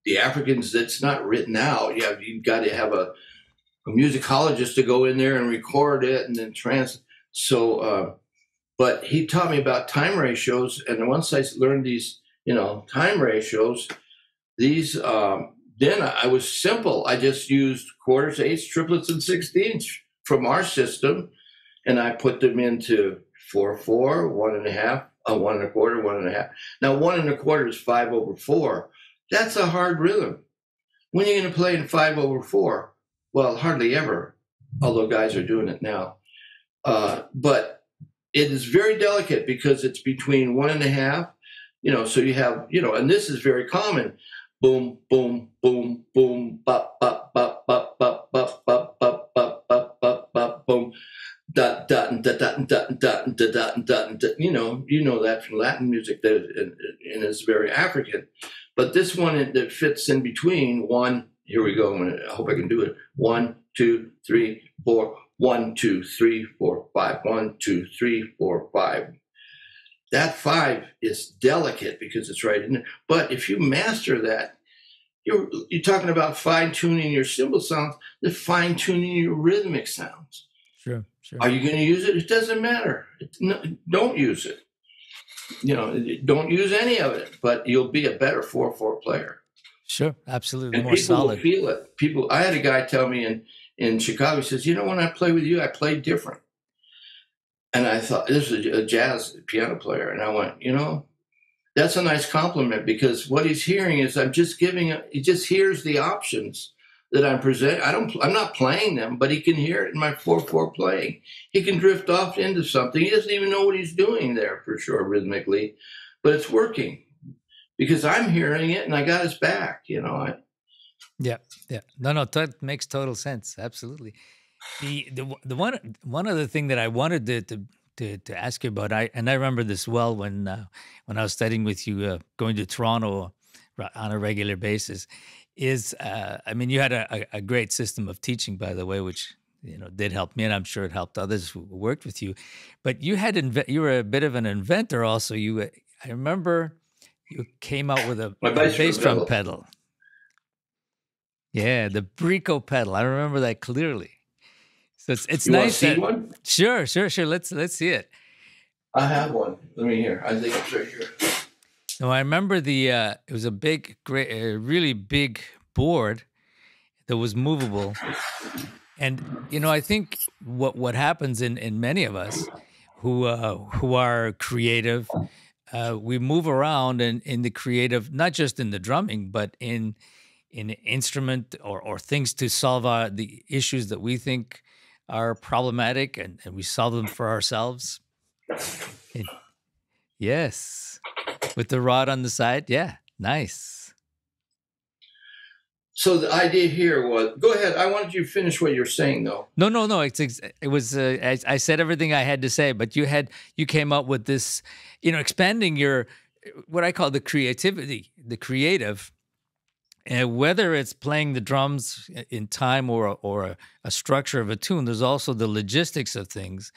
the Africans, that's not written out. You have you've got to have a, a musicologist to go in there and record it and then trans. So, uh, but he taught me about time ratios, and once I learned these, you know, time ratios, these um, then I was simple. I just used quarters, eighths, triplets, and sixteenths from our system, and I put them into four, four, one and a half, uh, one and a quarter, one and a half. Now, one and a quarter is five over four. That's a hard rhythm. When are you going to play in five over four? Well, hardly ever, although guys are doing it now. Uh, but it is very delicate because it's between one and a half, you know, so you have, you know, and this is very common. Boom, boom, boom, boom, bop, bop, bop, bop, bop, bop, bop, bop, bop, bop, bop, bop, boom. Dot, dot, and dot, dot, and dot, and dot, and dot, and dot, and. You know, you know that from Latin music that it's very African. But this one that fits in between one, here we go. I hope I can do it. One, two, three, four, one, two, three, four, five, one, two, three, four, five. That five is delicate because it's right in there. But if you master that, you're you're talking about fine tuning your cymbal sounds, the fine tuning your rhythmic sounds. Sure. Sure. Are you going to use it? It doesn't matter. No, don't use it. You know, don't use any of it. But you'll be a better four four player. Sure. Absolutely. And More people solid. feel it. People. I had a guy tell me in in Chicago. He says, "You know, when I play with you, I play different." And I thought this was a jazz piano player, and I went, you know, that's a nice compliment because what he's hearing is I'm just giving. A, he just hears the options that I'm presenting. I don't. I'm not playing them, but he can hear it in my four four playing. He can drift off into something. He doesn't even know what he's doing there for sure rhythmically, but it's working because I'm hearing it and I got his back. You know, I, Yeah, yeah. No, no, that makes total sense. Absolutely. The the the one one other thing that I wanted to to to, to ask you about, I and I remember this well when uh, when I was studying with you, uh, going to Toronto on a regular basis. Is uh, I mean, you had a, a, a great system of teaching, by the way, which you know did help me, and I'm sure it helped others who worked with you. But you had inve- you were a bit of an inventor, also. You, uh, I remember, you came out with a, a bass drum pedal. pedal. Yeah, the Brico pedal. I remember that clearly. So it's it's You nice. see that- one? Sure, sure, sure. Let's let's see it. I have one. Let me hear. I think it's right here. No, I remember the uh, it was a big, great, uh, really big board that was movable, and you know I think what what happens in in many of us who uh, who are creative, uh, we move around and in the creative, not just in the drumming, but in in instrument or or things to solve our, the issues that we think are problematic, and, and we solve them for ourselves. And- yes, with the rod on the side. Yeah, nice. So the idea here was go ahead. I wanted you to finish what you're saying though. No, no, no. It's it was. Uh, I, I said everything I had to say, but you had you came up with this, you know, expanding your what I call the creativity, the creative, and whether it's playing the drums in time or or a, a structure of a tune. There's also the logistics of things.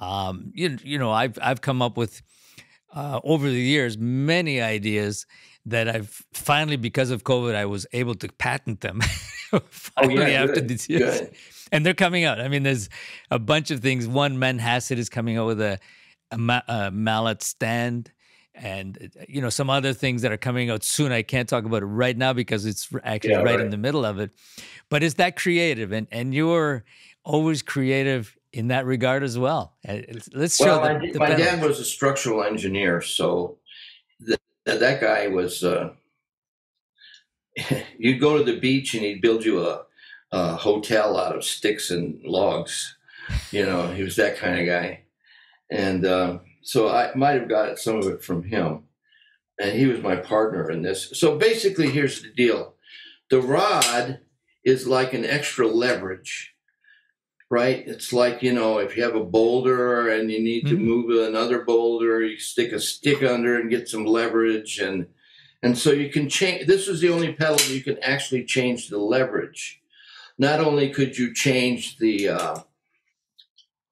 Um, you you know, I've I've come up with uh, over the years many ideas that I've finally, because of COVID, I was able to patent them. finally, Oh, yeah, after good, these years good. and they're coming out. I mean, there's a bunch of things. One, Manhasset is coming out with a, a, ma- a mallet stand, and you know some other things that are coming out soon. I can't talk about it right now because it's actually Yeah, right, right. in the middle of it. But it's that creative, and and you're always creative in that regard as well. Uh, Let's show Well, the, my, the my dad was a structural engineer, so th- that that guy was. Uh, you'd go to the beach and he'd build you a, a hotel out of sticks and logs. You know, he was that kind of guy, and um, so I might have got some of it from him. And he was my partner in this. So basically, here's the deal: the rod is like an extra leverage right? It's like, you know, if you have a boulder and you need to Mhm. move another boulder, you stick a stick under and get some leverage and and so you can change this is the only pedal you can actually change the leverage. Not only could you change the uh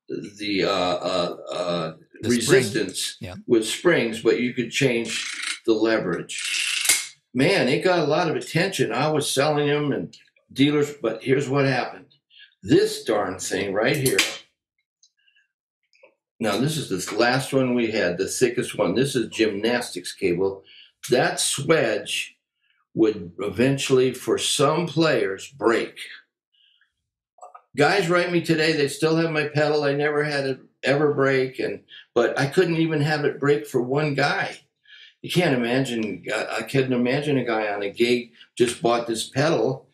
the uh, uh, uh, The resistance Yeah. with springs, but you could change the leverage. Man, it got a lot of attention. I was selling them and dealers, but here's what happened this darn thing right here. Now, this is this last one we had, the thickest one. This is gymnastics cable. That swedge would eventually, for some players, break. Guys write me today, they still have my pedal. I never had it ever break, and but I couldn't even have it break for one guy. You can't imagine. I couldn't imagine a guy on a gig just bought this pedal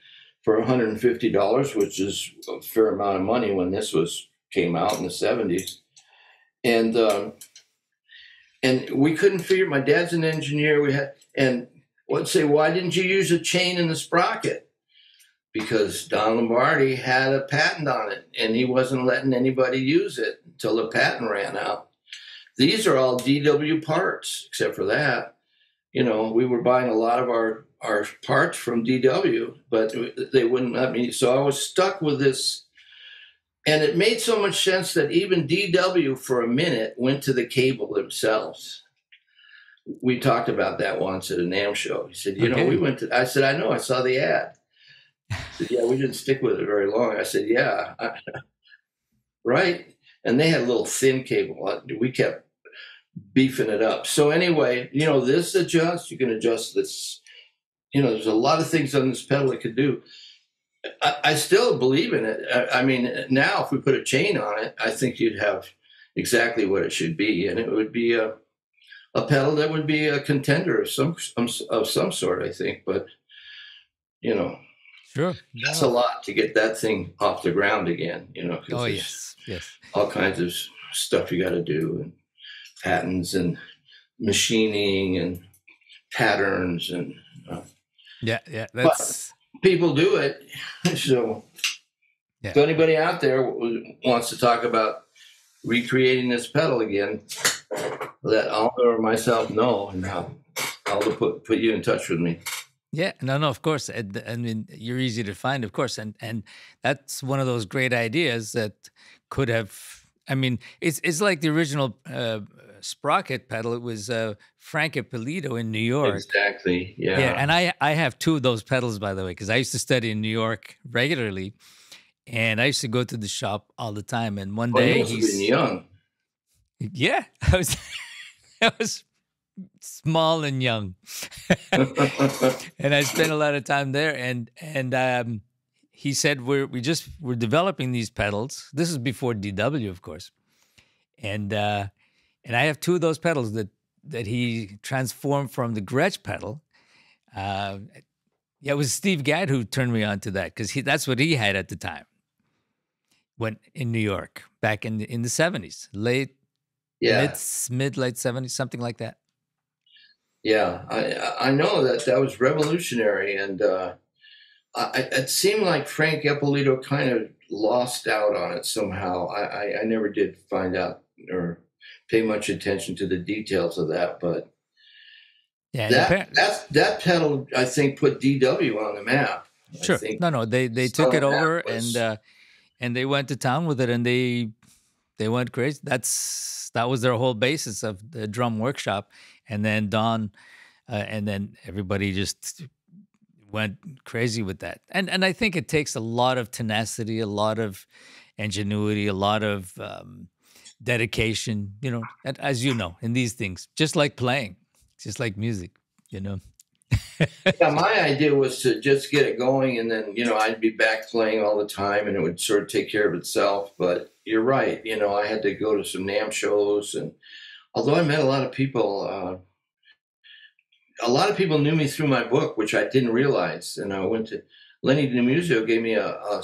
for $150, which is a fair amount of money when this was came out in the 70s. And um, and we couldn't figure. My dad's an engineer. We had and would say, why didn't you use a chain in the sprocket? Because Don Lombardi had a patent on it, and he wasn't letting anybody use it until the patent ran out. These are all DW parts, except for that. You know, we were buying a lot of our our parts from DW, but they wouldn't let me. So I was stuck with this. And it made so much sense that even DW for a minute went to the cable themselves. We talked about that once at a NAMM show. He said, You know, we went to, I said, I know, I saw the ad. He said, Yeah, we didn't stick with it very long. I said, Yeah, right. And they had a little thin cable. We kept beefing it up. So, anyway, you know, this adjusts, you can adjust this you know, there's a lot of things on this pedal it could do. I, I still believe in it. I, I mean, now if we put a chain on it, I think you'd have exactly what it should be, and it would be a a pedal that would be a contender of some um, of some sort. I think, but you know, Sure. that's a lot to get that thing off the ground again. You know, 'cause Oh yes, yes. all kinds of stuff you got to do, and patents and machining and patterns and Yeah, yeah. That's people do it. So, Yeah. if anybody out there wants to talk about recreating this pedal again, let Aldo or myself know, and I'll, put put you in touch with me. Yeah, no, no, of course. And, I mean, you're easy to find, of course, and and that's one of those great ideas that could have. I mean, it's it's like the original uh, sprocket pedal. It was uh, Frank Ippolito in New York. Exactly. Yeah. Yeah, and I I have two of those pedals by the way because I used to study in New York regularly, and I used to go to the shop all the time. And one well, day he's young. yeah, I was I was small and young, and I spent a lot of time there. And and um, he said we're we just we're developing these pedals. This is before DW, of course, and uh, and I have two of those pedals that that he transformed from the Gretsch pedal. Uh, yeah, it was Steve Gadd who turned me on to that because he that's what he had at the time. When in New York back in the, in the seventies, late yeah. mid mid late seventies, something like that. Yeah, I I know that that was revolutionary, and uh, I, it seemed like Frank Ippolito kind of lost out on it somehow. I, I, I never did find out or pay much attention to the details of that, but Yeah, that that that pedal I think put DW on the map. I sure. think No, no, they they took it some of that over was- and uh, and they went to town with it, and they they went crazy. That's that was their whole basis of the drum workshop, and then Don, uh, and then everybody just went crazy with that. And and I think it takes a lot of tenacity, a lot of ingenuity, a lot of um, dedication. You know, as you know, in these things, just like playing, just like music. You know. yeah, my idea was to just get it going, and then you know I'd be back playing all the time, and it would sort of take care of itself. But you're right, you know I had to go to some NAMM shows, and although I met a lot of people, uh, a lot of people knew me through my book, which I didn't realize. And I went to Lenny DiMuzio gave me a, a uh,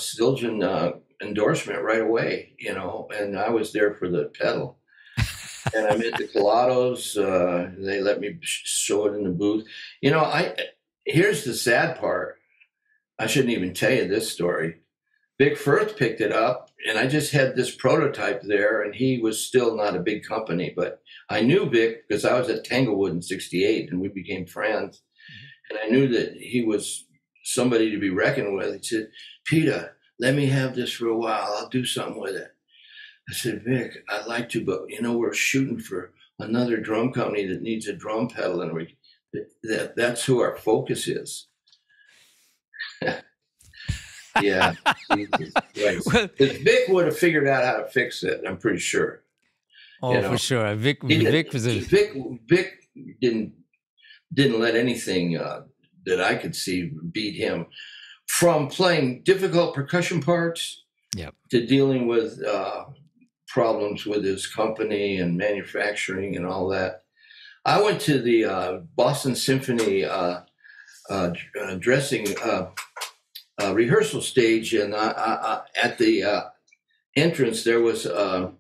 endorsement right away, you know, and I was there for the pedal. and I met the Colados. Uh, they let me sh- show it in the booth. You know, I here's the sad part. I shouldn't even tell you this story. Vic Firth picked it up, and I just had this prototype there, and he was still not a big company, but I knew Vic because I was at Tanglewood in '68, and we became friends. And I knew that he was somebody to be reckoned with. He said, "Peter, let me have this for a while. I'll do something with it." I said, Vic, I'd like to, but you know, we're shooting for another drum company that needs a drum pedal, and we that that's who our focus is. yeah, Christ. Vic would have figured out how to fix it. I'm pretty sure. oh, You know, for sure. Vic Vic was a Vic. Vic didn't didn't let anything uh, that I could see beat him. From playing difficult percussion parts Yep. to dealing with uh, problems with his company and manufacturing and all that. I went to the uh, Boston Symphony uh, uh, uh, dressing uh, uh, rehearsal stage, and I, I, I, at the uh, entrance there was uh,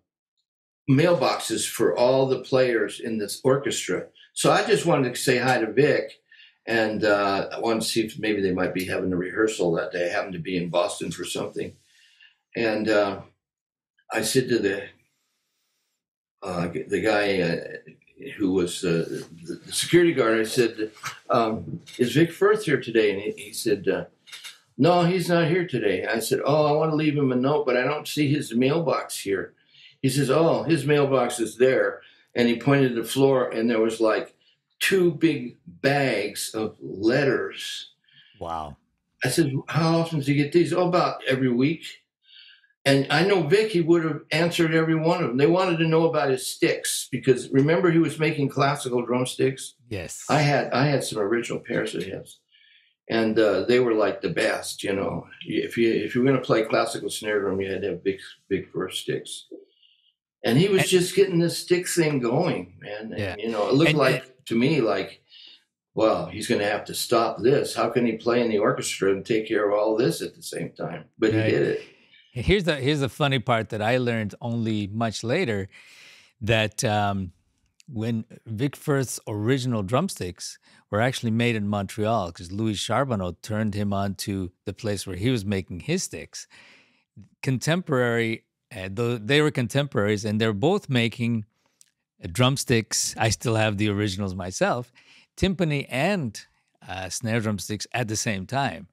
mailboxes for all the players in this orchestra. So I just wanted to say hi to Vic, and uh, I wanted to see if maybe they might be having a rehearsal that day. I happened to be in Boston for something, and uh, I said to the uh, the guy uh, who was uh, the, the security guard, I said, um, "Is Vic Firth here today?" And he, he said, uh, "No, he's not here today." I said, "Oh, I want to leave him a note, but I don't see his mailbox here." He says, "Oh, his mailbox is there," and he pointed to the floor, and there was like two big bags of letters. wow. I said, "How often does he get these?" Oh, about every week. And I know Vic, he would have answered every one of them. They wanted to know about his sticks because remember he was making classical drumsticks. Yes. I had I had some original pairs of his, and uh, they were like the best. You know, if you if you were going to play classical snare drum, you had to have big big first sticks. And he was And- just getting this stick thing going, man. And, Yeah. You know, it looked And- like to me like, well, he's going to have to stop this. How can he play in the orchestra and take care of all this at the same time? But Right. he did it. Here's the here's the funny part that I learned only much later that um, when Vic Firth's original drumsticks were actually made in Montreal because Louis Charbonneau turned him on to the place where he was making his sticks. Contemporary, uh, though they were contemporaries, and they're both making drumsticks. I still have the originals myself, timpani and uh, snare drumsticks at the same time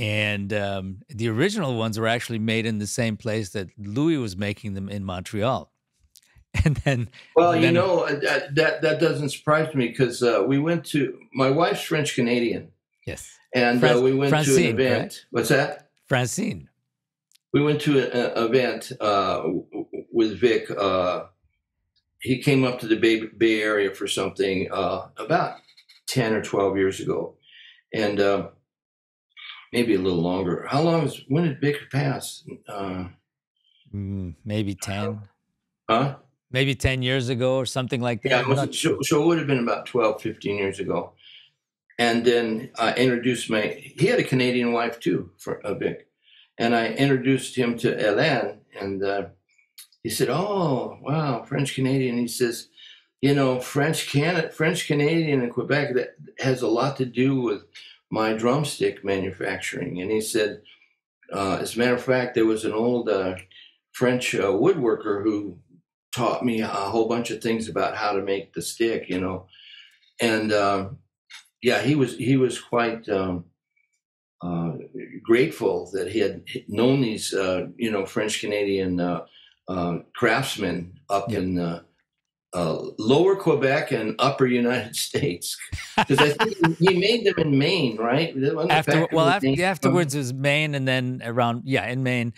and um, the original ones were actually made in the same place that Louis was making them in Montreal. and then well, and you know uh, that that, that doesn't surprise me because uh, we went to my wife's French Canadian, yes, and Fran- uh, we went to an event. correct? What's that? Francine. We went to an event uh, with Vic. Uh, he came up to the Bay, Bay Area for something uh, about ten or twelve years ago, and uh, maybe a little longer. How long is when did Vic pass? Uh, Mm, maybe ten, huh? maybe ten years ago or something like that. Yeah, was, not so, so it would have been about 12, 15 years ago. And then I introduced my, he had a Canadian wife too, for a Vic. And I introduced him to Hélène, and uh, he said, Oh, wow, French Canadian. He says, You know, French French Canadian in Quebec, that has a lot to do with my drumstick manufacturing. And he said, uh, As a matter of fact, there was an old uh, French uh, woodworker who taught me a whole bunch of things about how to make the stick, you know. And um, yeah, he was he was quite um, uh, grateful that he had known these uh, you know French Canadian uh, craftsmen up Yeah. in uh, uh, lower Quebec and upper United States because I think he made them in Maine, right? After well after, Maine? afterwards was Maine and then around yeah in Maine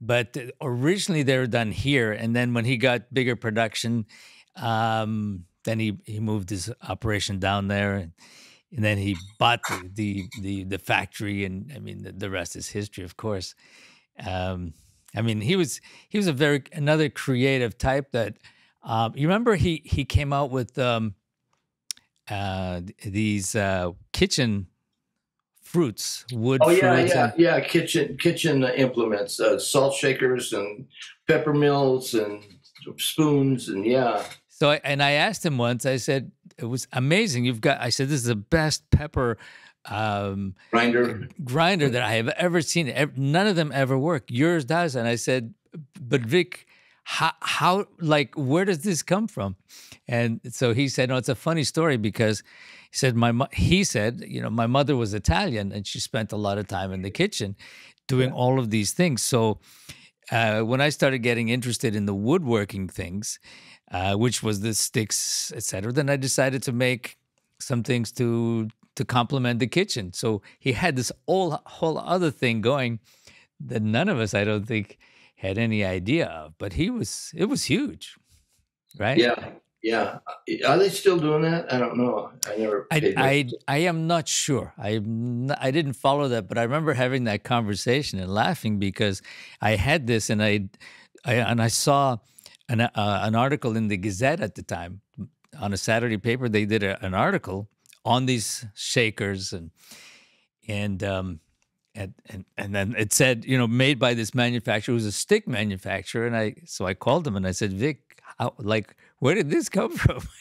but originally they were done here and then when he got bigger production um then he he moved his operation down there and, and then he bought the the the, the factory and I mean the, the rest is history of course um I mean he was he was a very another creative type that um you remember he he came out with um uh these uh kitchen fruits wood Oh yeah, fruits yeah, yeah. Kitchen kitchen implements, uh, salt shakers and pepper mills and spoons and yeah. So, and I asked him once. I said, "It was amazing. You've got." I said, "This is the best pepper um, Grinder. grinder that I have ever seen. None of them ever work. Yours does." And I said, "But Vic, how, how, like, where does this come from?" And so he said, "No, it's a funny story because." He said, "My he said, you know, my mother was Italian and she spent a lot of time in the kitchen, doing all of these things. So uh, when I started getting interested in the woodworking things, uh, which was the sticks, etc., then I decided to make some things to to complement the kitchen. So he had this whole whole other thing going that none of us, I don't think, had any idea of. But he was it was huge, right? Yeah, yeah. Are they still doing that? I don't know. I never. I, I. I am not sure. I I didn't follow that, but I remember having that conversation and laughing because I had this and I, I and I saw an uh, an article in the Gazette at the time on a Saturday paper. They did a, an article on these shakers and and um and, and and then it said you know made by this manufacturer it was a stick manufacturer. And I so I called him and I said Vic how, like where did this come from?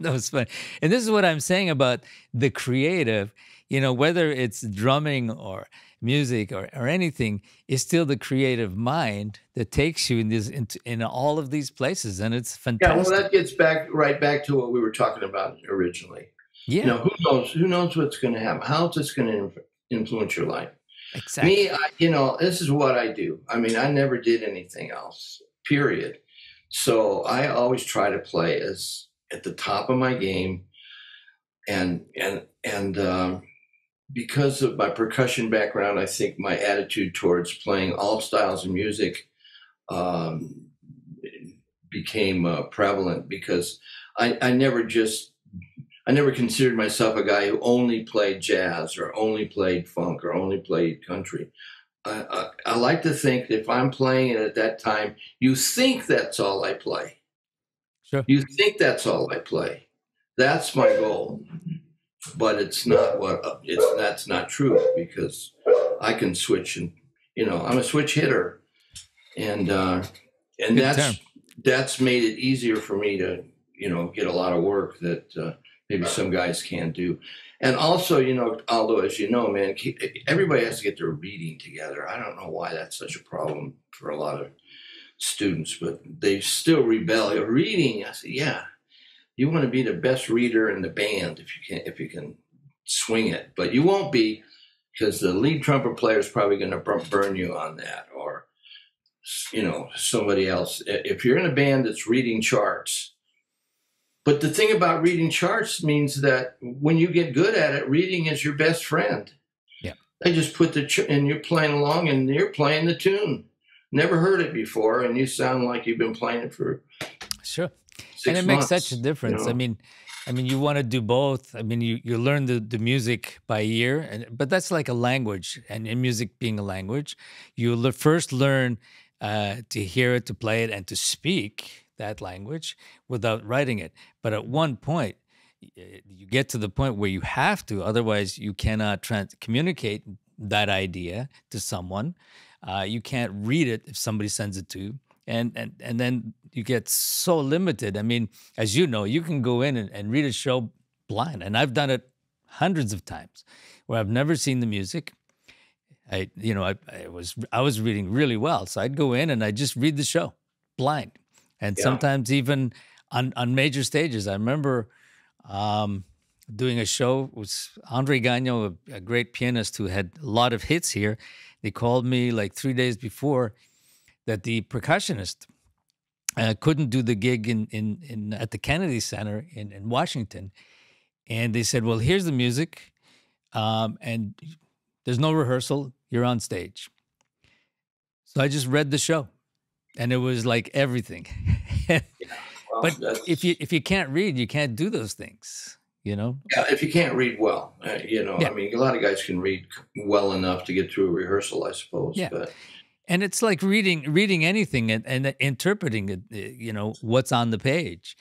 That was funny. And this is what I'm saying about the creative. You know whether it's drumming or music or, or anything is still the creative mind that takes you in this into, in all of these places. And it's fantastic. Yeah, well, that gets back right back to what we were talking about originally. Yeah, You know, who knows? Who knows what's going to happen? How's this going to influence your life? exactly Me, I, you know, this is what I do. I mean, I never did anything else. Period. So I always try to play as at the top of my game, and and and um, because of my percussion background, I think my attitude towards playing all styles of music um, became uh, prevalent because I, I never just I never considered myself a guy who only played jazz or only played funk or only played country. I, I, I like to think if I'm playing it at that time, you think that's all I play. Sure. You think that's all I play. That's my goal, but it's not what it's. That's not true because I can switch and you know I'm a switch hitter, and uh, and Good that's term. that's made it easier for me to you know get a lot of work that uh, maybe some guys can't do. And also, you know, Aldo, as you know, man, everybody has to get their reading together. I don't know why that's such a problem for a lot of students, but they still rebel. Reading, I say, yeah, you want to be the best reader in the band if you can if you can swing it, but you won't be because the lead trumpet player is probably going to burn you on that, or you know, somebody else. If you're in a band that's reading charts, but the thing about reading charts means that when you get good at it, reading is your best friend. Yeah. They just put the, ch- and you're playing along and you're playing the tune. Never heard it before, and you sound like you've been playing it for sure. and it months, makes such a difference. you know? I mean, I mean, you want to do both. I mean, you, you learn the, the music by ear, and but that's like a language, and in music being a language, you le- first learn uh, to hear it, to play it, and to speak that language without writing it. But at one point, you get to the point where you have to, otherwise, you cannot communicate that idea to someone. Uh, you can't read it if somebody sends it to you. And, and and then you get so limited. I mean, as you know, you can go in and, and read a show blind, and I've done it hundreds of times, where I've never seen the music. I, you know, I, I was I was reading really well, so I'd go in and I just read the show blind, and Yeah. sometimes even on on major stages. I remember um, doing a show with Andre Gagnon, a, a great pianist who had a lot of hits here. They called me like three days before that the percussionist uh, couldn't do the gig in, in, in at the Kennedy Center in, in Washington, and they said, "Well, here's the music, um, and there's no rehearsal. You're on stage." So I just read the show, and it was like everything. Well, but if you if you can't read, you can't do those things. You know. Yeah, if you can't read well, uh, you know, Yeah. I mean, a lot of guys can read well enough to get through a rehearsal, I suppose. Yeah. But and it's like reading reading anything and, and interpreting it uh, you know what's on the page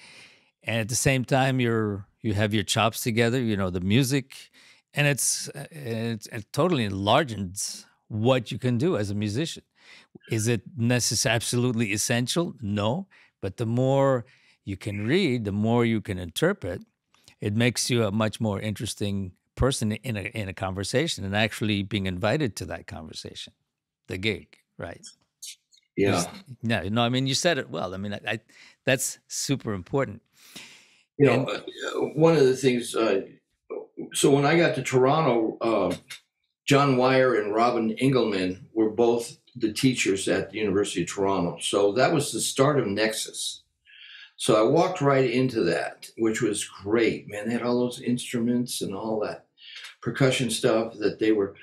and at the same time you're you have your chops together you know the music and it's uh, it's it totally enlarges what you can do as a musician is it necessary absolutely essential? No but the more you can read the more you can interpret it makes you a much more interesting person in a in a conversation and actually being invited to that conversation the gig right? Yeah, no no i mean you said it well i mean i, I that's super important. You know, uh, one of the things. Uh, so when I got to Toronto, uh, John Wyre and Robin Engelman were both the teachers at the University of Toronto. So that was the start of Nexus. So I walked right into that, which was great. Man, they had all those instruments and all that percussion stuff that they were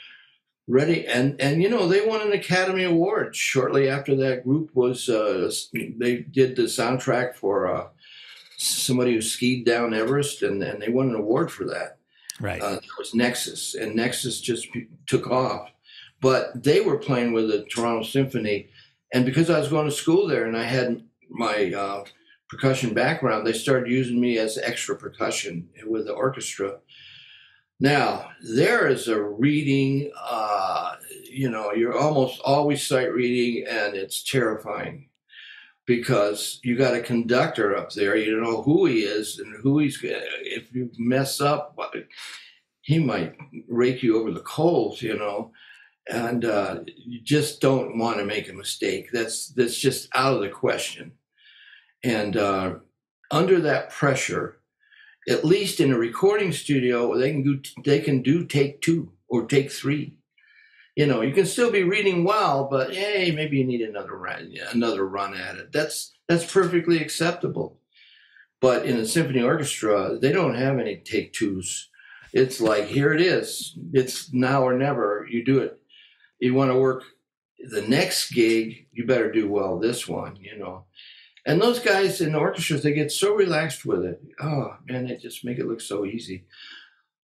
ready and and you know they won an academy award shortly after that group was uh they did the soundtrack for uh somebody who skied down everest and and they won an award for that right uh, that was Nexus, and Nexus just took off. But they were playing with the Toronto Symphony, and because I was going to school there and I had my uh, percussion background, they started using me as extra percussion with the orchestra. Now there is a reading, uh, you know, you're almost always sight reading, and it's terrifying because you got a conductor up there. You don't know who he is and who he's. If you mess up, he might rake you over the coals, you know. And uh, you just don't want to make a mistake. That's that's just out of the question. And uh, under that pressure, at least in a recording studio, they can do they can do take two or take three. You know, you can still be reading well, but hey, maybe you need another run, another run at it. That's that's perfectly acceptable. But in a symphony orchestra, they don't have any take twos. It's like here it is. It's now or never. You do it. You want to work the next gig, you better do well this one, you know. And those guys in the orchestras, they get so relaxed with it. Oh man, they just make it look so easy.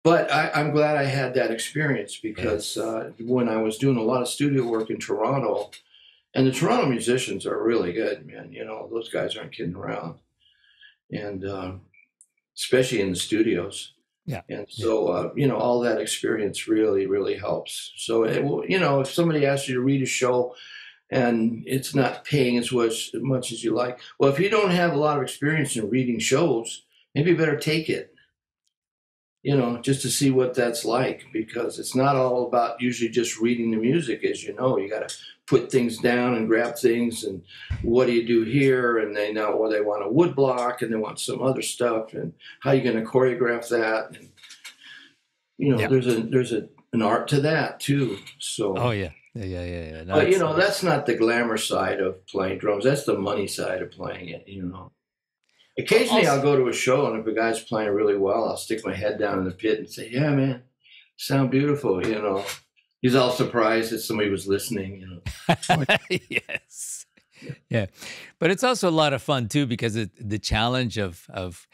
But I, I'm glad I had that experience because uh, when I was doing a lot of studio work in Toronto, and the Toronto musicians are really good, man. You know, those guys aren't kidding around, and um, especially in the studios. Yeah. And so, uh, you know, all that experience really, really helps. So, it, will- you know, if somebody asks you to read a show and it's not paying as much, as much as you like, well, if you don't have a lot of experience in reading shows, maybe you better take it, you know, just to see what that's like because it's not all about usually just reading the music, as you know. You got to put things down and grab things and what do you do here? And they know, well, they want a wood block and they want some other stuff and how are you going to choreograph that. And you know, yeah. there's a there's a an art to that too. So oh yeah, yeah, yeah, yeah. yeah. No, but you know, that's not the glamour side of playing drums. That's the money side of playing it. You know. Occasionally, I'll go to a show, and if a guy's playing really well, I'll stick my head down in the pit and say, "Yeah, man, sound beautiful." You know, he's all surprised that somebody was listening. You know. yes. Yeah, but it's also a lot of fun too because it, the challenge of of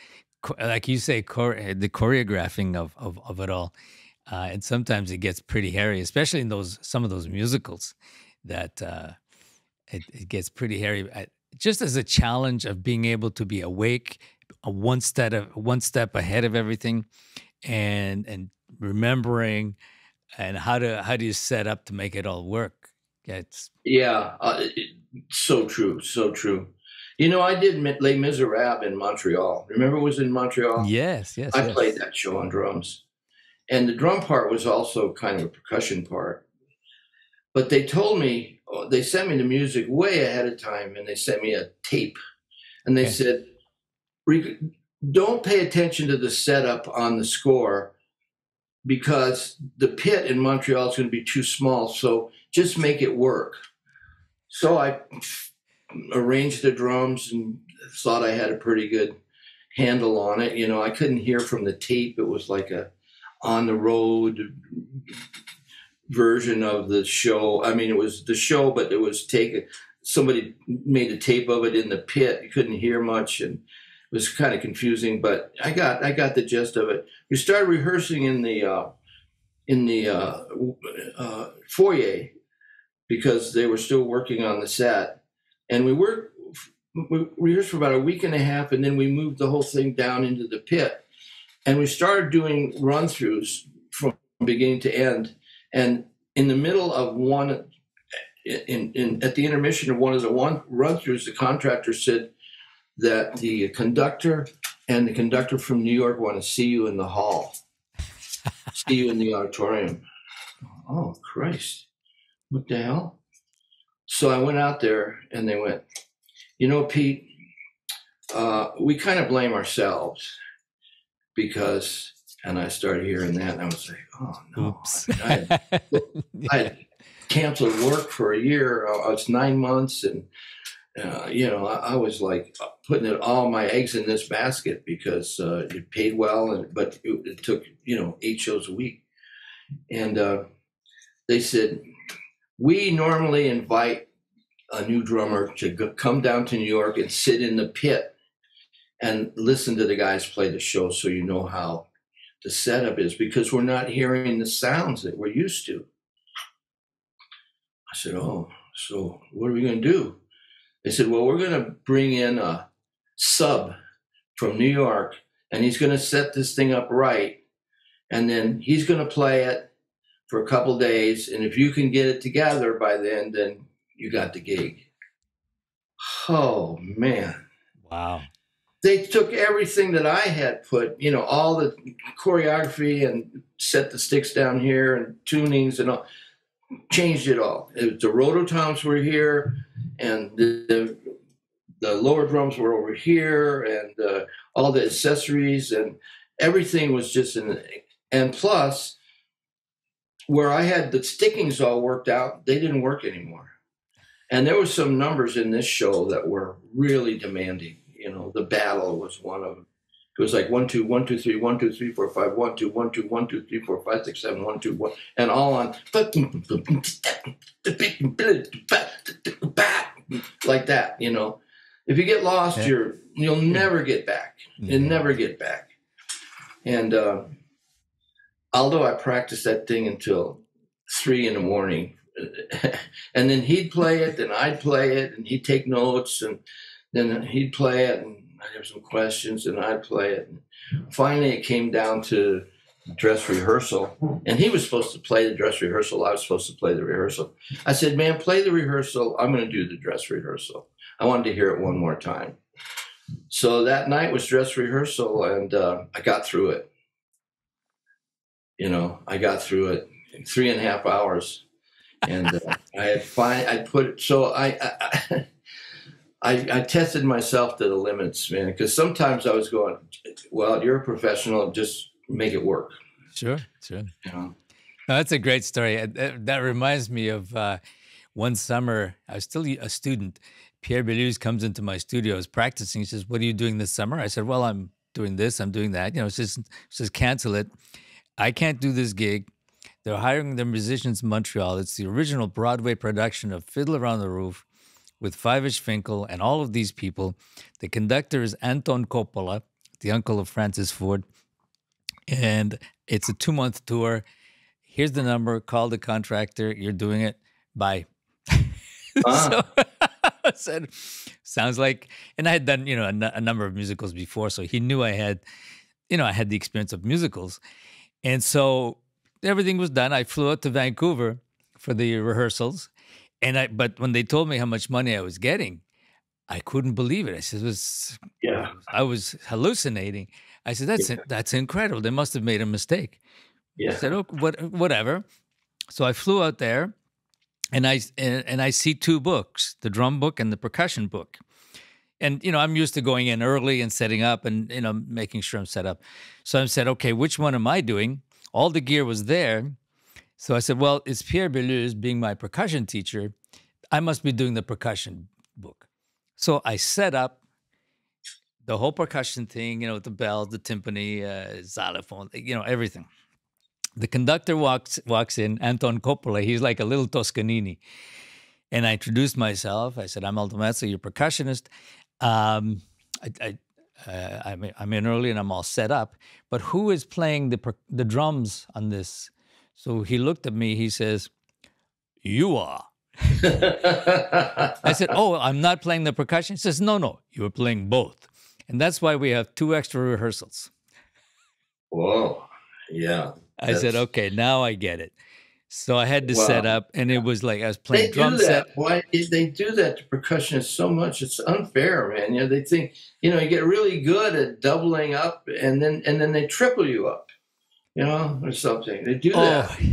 like you say, the choreographing of of, of it all, uh, and sometimes it gets pretty hairy, especially in those some of those musicals that uh, it, it gets pretty hairy just as a challenge of being able to be awake, one step of, one step ahead of everything, and and remembering, and how to how do you set up to make it all work? Yeah, it's yeah, uh, so true, so true. You know, I did Les Miserables in Montreal. Remember, it was in Montreal. Yes, yes. I yes. played that show on drums, and the drum part was also kind of a percussion part. But they told me Uh, they sent me the music way ahead of time and they sent me a tape. And they okay. said don't pay attention to the setup on the score because the pit in montreal is going to be too small so just make it work. So i arranged the drums and thought i had a pretty good handle on it. You know i couldn't hear from the tape. It was like a on the road version of the show. I mean, it was the show, but it was taken. Somebody made a tape of it in the pit. You couldn't hear much, and it was kind of confusing. But I got I got the gist of it. We started rehearsing in the uh, in the uh, uh, foyer because they were still working on the set, and we worked. We rehearsed for about a week and a half, and then we moved the whole thing down into the pit, and we started doing run throughs from beginning to end and in the middle of one, in, in at the intermission of one of the one run throughs, the contractor said that the conductor and the conductor from New York want to see you in the hall, see you in the auditorium. Oh Christ, what the hell? So I went out there, and they went, you know, Pete, uh, we kind of blame ourselves because and I started hearing that, and I was like, "Oh no!" Oops. I, I had canceled work for a year. Uh, it's nine months, and uh, you know, I, I, was like putting it, all my eggs in this basket because uh, it paid well, and but it, it, took you know eight shows a week, and uh, they said we normally invite a new drummer to go, come down to New York and sit in the pit and listen to the guys play the show, so you know how the setup is because we're not hearing the sounds that we're used to. I said, Oh, so what are we going to do? They said, Well, we're going to bring in a sub from New York and he's going to set this thing up right. And then he's going to play it for a couple days. And if you can get it together by then, then you got the gig. Oh, man. Wow they took everything that I had put, you know, all the choreography and set the sticks down here and tunings and all, changed it all. It, the rototoms were here, and the, the, lower drums were over here, and uh, all the accessories and everything was just in. And plus, where I had the stickings all worked out, they didn't work anymore. And there were some numbers in this show that were really demanding you know, the battle was one of them. It was like one, two, one, two, three, one, two, three, four, five, one, two, one, two, one, two, three, four, five, six, seven, one, two, one, and all on like that, you know. If you get lost, yeah. you're you'll never get back. You'll mm-hmm. never get back. And uh, although I practiced that thing until three in the morning, and then he'd play it, and I'd play it, and he'd take notes, and then he'd play it, and I'd have some questions, and I'd play it. And finally, it came down to dress rehearsal, and he was supposed to play the dress rehearsal. I was supposed to play the rehearsal. I said, "Man, play the rehearsal. I'm going to do the dress rehearsal." I wanted to hear it one more time. So that night was dress rehearsal, and uh, I got through it. You know, I got through it in three and a half hours, and uh, I had fine. I put so I, I I, I tested myself to the limits, man, because sometimes I was going, well, you're a professional, just make it work. Sure, sure. Yeah. No, that's a great story. That, that reminds me of uh, one summer. I was still a student. Pierre Béluse comes into my studio. I was practicing. He says, "What are you doing this summer?" I said, "Well, I'm doing this. I'm doing that. You know, says says cancel it. I can't do this gig. They're hiring their musicians in Montreal. It's the original Broadway production of Fiddler on the Roof with Fyvush Finkel and all of these people. The conductor is Anton Coppola, the uncle of Francis Ford. And it's a two month tour. Here's the number. Call the contractor. You're doing it. Bye. Ah. so I said, sounds like, and I had done, you know, a, a number of musicals before. So he knew I had, you know, I had the experience of musicals. And so everything was done. I flew out to Vancouver for the rehearsals. And I, but when they told me how much money I was getting, I couldn't believe it. I said, it was, yeah, I was hallucinating. I said, that's, yeah. that's incredible. They must have made a mistake. Yeah. I said, oh, what, whatever. So I flew out there and I, and, and I see two books, the drum book and the percussion book. And, you know, I'm used to going in early and setting up and, you know, making sure I'm set up. So I said, okay, which one am I doing? All the gear was there. So I said, well, it's Pierre Béluse being my percussion teacher. I must be doing the percussion book. So I set up the whole percussion thing, you know, the bells, the timpani, uh, xylophone, you know, everything. The conductor walks walks in, Anton Coppola. He's like a little Toscanini. And I introduced myself. I said, I'm Aldo Mazza, your percussionist. Um, I, I, uh, I'm, I'm in early and I'm all set up. But who is playing the, the drums on this? So he looked at me. He says, You are. I said, Oh, I'm not playing the percussion. He says, No, no, you are playing both. And that's why we have two extra rehearsals. Whoa. Yeah. I said, Okay, now I get it. So I had to wow. set up, and it was like I was playing they drum set. Why they do that to percussionists so much? It's unfair, man. You know, they think you know you get really good at doubling up, and then and then they triple you up, you know, or something. They do that. Oh,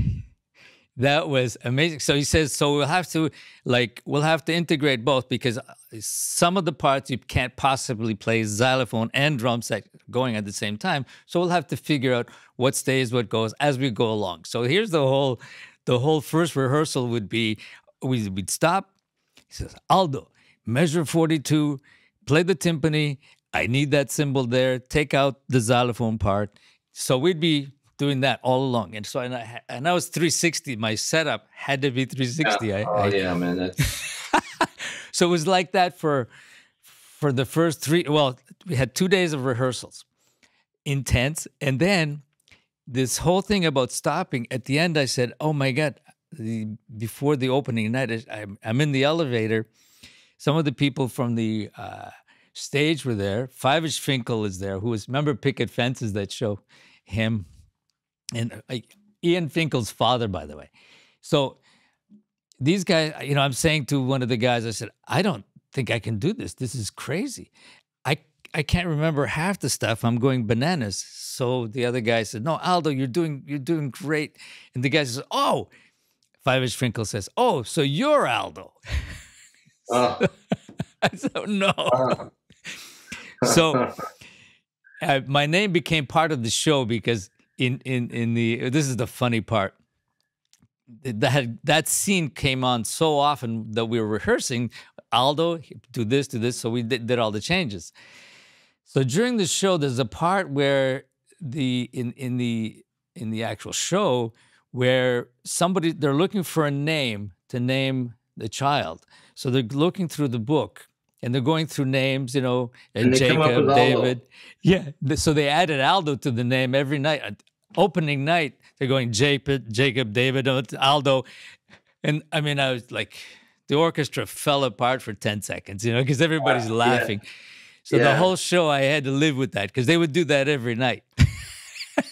that was amazing. So he says, so we'll have to like we'll have to integrate both because uh, some of the parts you can't possibly play xylophone and drum set going at the same time. So we'll have to figure out what stays, what goes as we go along. So here's the whole the whole first rehearsal would be we, would stop. He says, Aldo, measure 42, play the timpani. I need that cymbal there. Take out the xylophone part. So we'd be doing that all along. And so, and I, and I was 360. My setup had to be 360. Yeah. I, oh, I, yeah, man. so it was like that for for the first three. Well, we had two days of rehearsals, intense, and then this whole thing about stopping. At the end, I said, "Oh my god!" The, before the opening night, I'm, I'm in the elevator. Some of the people from the uh, stage were there. Fyvush Finkel is there, who was remember Picket Fences that show him, and uh, Ian Finkel's father, by the way. So these guys, you know, I'm saying to one of the guys, I said, I don't think I can do this. This is crazy. I I can't remember half the stuff. I'm going bananas. So the other guy said, "No, Aldo, you're doing you're doing great." And the guy says, "Oh." Fyvush Finkel says, "Oh, so you're Aldo." Uh. I said, "No." Uh. so uh, my name became part of the show because in in in the this is the funny part. That that scene came on so often that we were rehearsing Aldo do this do this so we did, did all the changes. So during the show, there's a part where the in in the in the actual show where somebody they're looking for a name to name the child. So they're looking through the book and they're going through names, you know, and Jacob, David. Yeah. So they added Aldo to the name every night. Opening night, they're going Jacob, Jacob, David, Aldo. And I mean, I was like, the orchestra fell apart for 10 seconds, you know, because everybody's laughing. Yeah. So yeah. the whole show, I had to live with that because they would do that every night.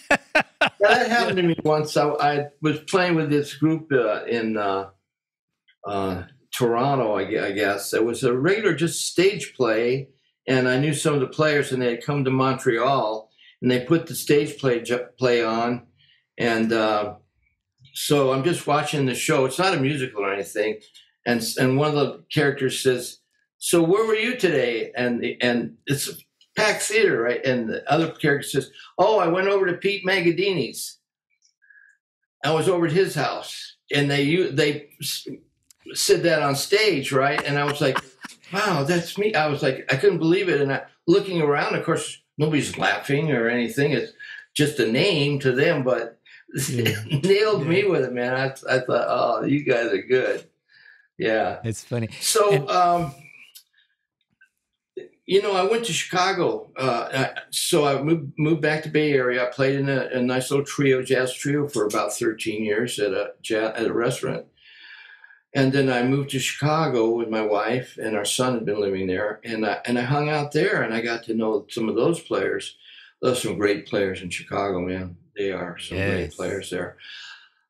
that happened to me once. I, I was playing with this group uh, in uh, uh, Toronto, I, guess. It was a regular just stage play, and I knew some of the players, and they had come to Montreal, and they put the stage play play on, and uh, so I'm just watching the show. It's not a musical or anything, and and one of the characters says so where were you today? And and it's a packed theater, right? And the other character says, oh, I went over to Pete Magadini's. I was over at his house, and they they said that on stage, right? And I was like, "Wow, that's me!" I was like, I couldn't believe it, and I, looking around, of course, nobody's laughing or anything. It's just a name to them, but yeah. nailed yeah. me with it, man. I, I thought, oh, you guys are good. Yeah, it's funny. So, and- um, you know, I went to Chicago, uh, so I moved moved back to Bay Area. I played in a, a, nice little trio, jazz trio, for about thirteen years at a jazz, at a restaurant, and then I moved to Chicago with my wife, and our son had been living there, and I, and I hung out there, and I got to know some of those players. There's some great players in Chicago, man. They are some yes. great players there.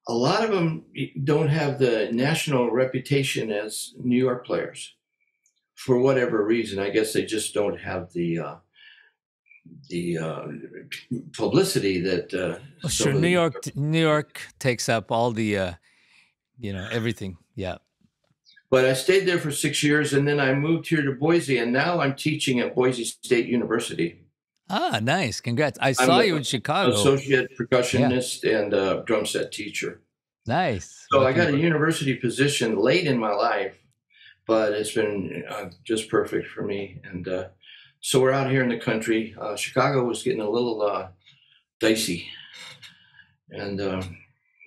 A lot of them don't have the national reputation as New York players for whatever reason. I guess they just don't have the uh, the uh, publicity that. Uh, well, sure, New York, New York takes up all the, uh, you know, everything. Yeah. But I stayed there for six years, and then I moved here to Boise, and now I'm teaching at Boise State University. Ah, nice! Congrats! I saw you in Chicago. Associate percussionist yeah. and uh, drum set teacher. Nice. So I got a university position late in my life, but it's been uh, just perfect for me. And uh, so we're out here in the country. Uh, Chicago was getting a little uh, dicey, and um,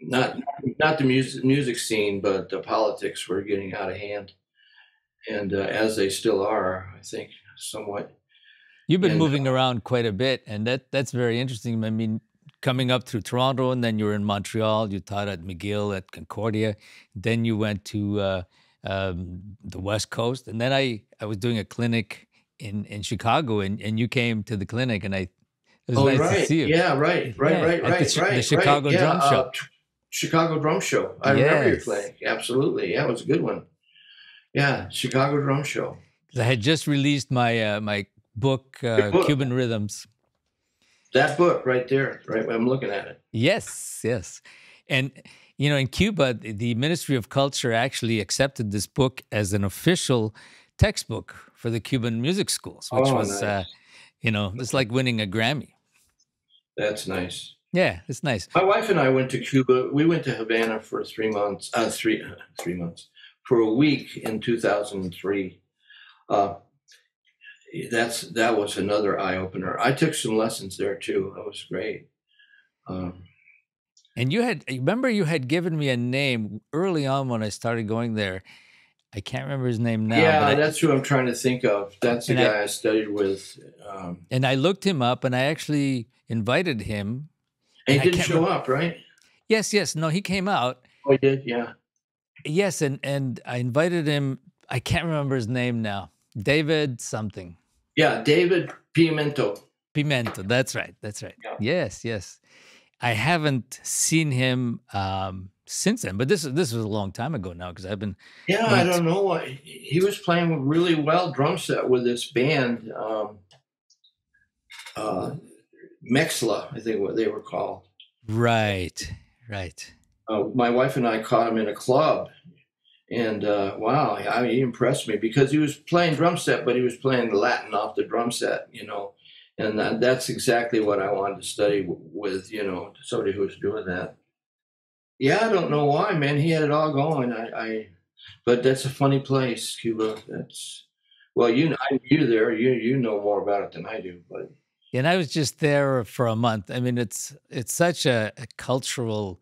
not not the music music scene, but the politics were getting out of hand, and uh, as they still are, I think somewhat. You've been and, moving around quite a bit, and that that's very interesting. I mean, coming up through Toronto, and then you were in Montreal. You taught at McGill at Concordia. Then you went to uh, um, the West Coast, and then I I was doing a clinic in in Chicago, and and you came to the clinic, and I it was oh, nice right. to see you. Yeah, right, right, yeah, right, right, the, right. The Chicago right. Drum yeah, Show. Uh, Chicago Drum Show. I yes. remember your clinic. Absolutely, yeah, it was a good one. Yeah, Chicago Drum Show. I had just released my uh, my book, uh, book, Cuban Rhythms. That book right there, right? I'm looking at it. Yes, yes, and you know, in Cuba, the Ministry of Culture actually accepted this book as an official textbook for the Cuban music schools, which oh, was, nice. uh, you know, it's like winning a Grammy. That's nice. Yeah, it's nice. My wife and I went to Cuba. We went to Havana for three months, uh, three uh, three months, for a week in 2003. Uh, that's that was another eye opener. I took some lessons there too. That was great. Um, and you had remember you had given me a name early on when I started going there. I can't remember his name now. Yeah, that's who I'm trying to think of. That's the guy I, I, studied with. Um, and I looked him up, and I actually invited him. And he didn't show remember. up, right? Yes, yes. No, he came out. Oh, he did. Yeah. Yes, and and I invited him. I can't remember his name now. David something. Yeah, David Pimento. Pimento. That's right. That's right. Yeah. Yes, yes. I haven't seen him um, since then, but this this was a long time ago now because I've been. Yeah, I don't know. He was playing really well drum set with this band, um, uh, Mexla, I think what they were called. Right, right. Uh, my wife and I caught him in a club, and uh, wow, I mean, he impressed me because he was playing drum set, but he was playing the Latin off the drum set, you know and that, that's exactly what I wanted to study with, you know, somebody who was doing that. Yeah, I don't know why, man. He had it all going. I, I but that's a funny place, Cuba. That's well, you know, I you there. You you know more about it than I do, but. And I was just there for a month. I mean, it's it's such a, a cultural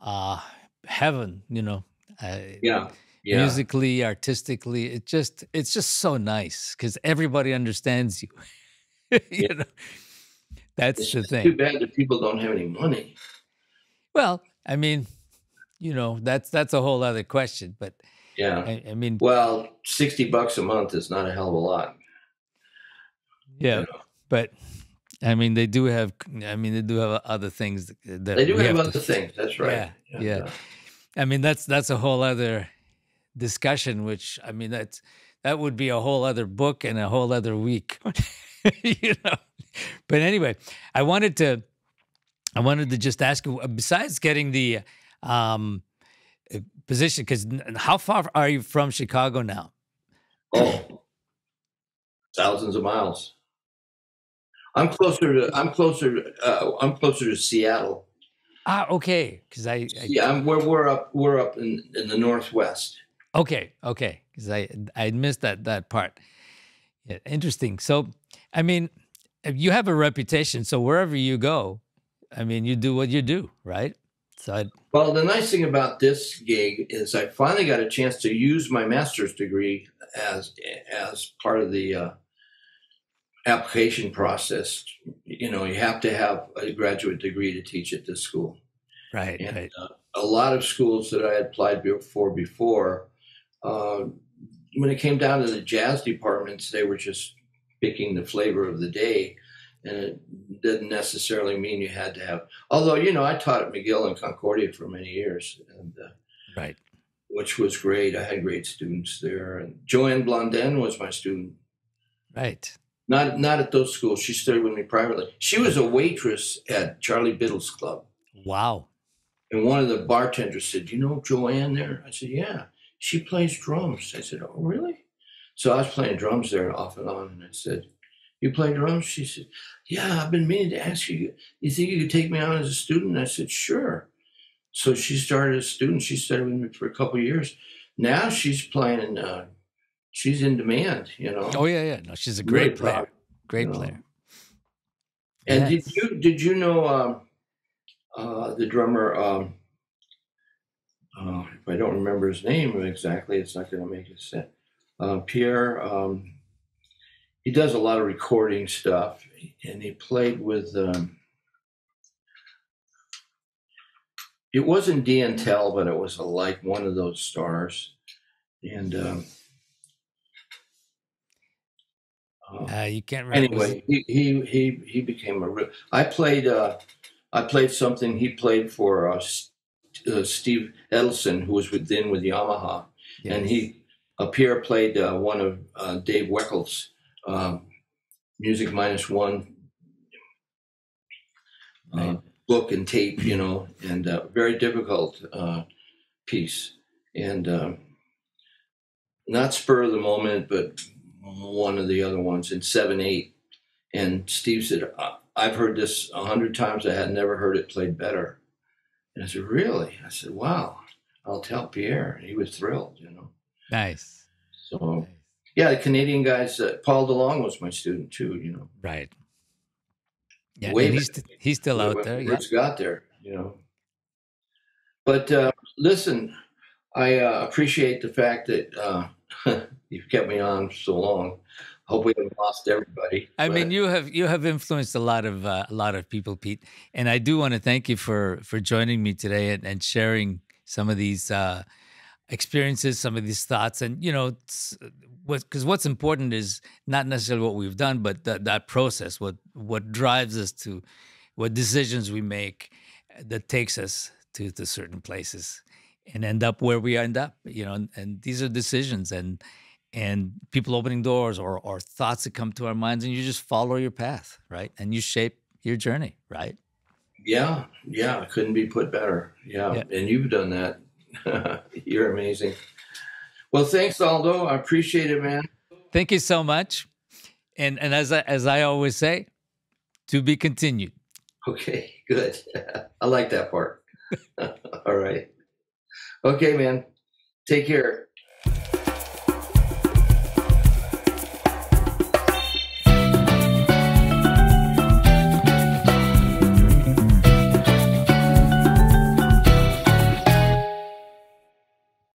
uh, heaven, you know. Uh, yeah. Yeah. musically artistically it just it's just so nice because everybody understands you you yeah. know, that's it's the thing. Too bad that people don't have any money. Well, I mean, you know, that's that's a whole other question. But yeah, I, I mean, well, sixty bucks a month is not a hell of a lot. Yeah, you know? but I mean, they do have. I mean, they do have other things that they do have, have other to, things. That's right. Yeah, yeah, yeah. I mean, that's that's a whole other discussion. Which I mean, that's that would be a whole other book and a whole other week. you know. But anyway, I wanted to I wanted to just ask you besides getting the um, position because how far are you from Chicago now? Oh, thousands of miles. I'm closer to I'm closer uh, I'm closer to Seattle. Ah, okay. Because I, I, yeah, I'm, we're we're up we're up in in the northwest. Okay, okay. Because I I missed that that part. Yeah, interesting. So, I mean, you have a reputation. So wherever you go, I mean, you do what you do, right? So, I, well, the nice thing about this gig is I finally got a chance to use my master's degree as as part of the uh, application process. You know, you have to have a graduate degree to teach at this school. Right. And, right. Uh, a lot of schools that I had applied for before, uh, when it came down to the jazz departments, they were just picking the flavor of the day. And it didn't necessarily mean you had to have, although, you know, I taught at McGill and Concordia for many years. And, uh, right. Which was great. I had great students there. And Joanne Blondin was my student. Right. Not not at those schools. She studied with me privately. She was a waitress at Charlie Biddle's club. Wow. And one of the bartenders said, "You know Joanne there?" I said, "Yeah." She plays drums. I said, "Oh, really?" So I was playing drums there off and on, and I said, "You play drums?" She said, "Yeah, I've been meaning to ask you. You think you could take me on as a student?" I said, "Sure." So she started as a student. She studied with me for a couple years. Now she's playing. Uh, she's in demand. You know. Oh yeah, yeah. No, she's a great really player. Proud, great you know? player. And yes. did you did you know um, uh, the drummer? Um, uh, if I don't remember his name exactly, it's not going to make it sense. Uh, Pierre. Um, he does a lot of recording stuff, and he played with. Um, it wasn't Dan Tell, but it was a, like one of those stars, and um, uh, you can't remember. Anyway, he, he he he became a real. I played uh, I played something he played for uh, uh, Steve Edelson, who was within with Yamaha, yes. and he uh, Pierre played uh, one of uh, Dave Weckl's um, Music Minus One uh, right. book and tape, you know, and uh, very difficult uh, piece, and um, not spur of the moment, but one of the other ones in seven eight, and Steve said, "I've heard this a hundred times. I had never heard it played better." And I said, "Really?" I said, "Wow." I'll tell Pierre. And he was thrilled, you know. Nice. So, nice. yeah, the Canadian guys. Uh, Paul DeLong was my student too. You know. Right. Yeah, Way he's, he's still out there. Yeah. got there, you know. But uh, listen, I uh, appreciate the fact that uh, you've kept me on so long. Hope we haven't lost everybody. I but. mean, you have you have influenced a lot of uh, a lot of people, Pete, and I do want to thank you for for joining me today and, and sharing some of these uh, experiences, some of these thoughts, and you know, what because what's important is not necessarily what we've done, but that that process, what what drives us to, what decisions we make that takes us to to certain places and end up where we end up you know and, and, these are decisions and and people opening doors or or thoughts that come to our minds and you just follow your path right? And you shape your journey right? Yeah yeah couldn't be put better. Yeah, yeah. and you've done that. You're amazing. Well thanks aldo. I appreciate it man. Thank you so much. And and as i as i always say to be continued. Okay good. I like that part. All right. Okay, man. Take care.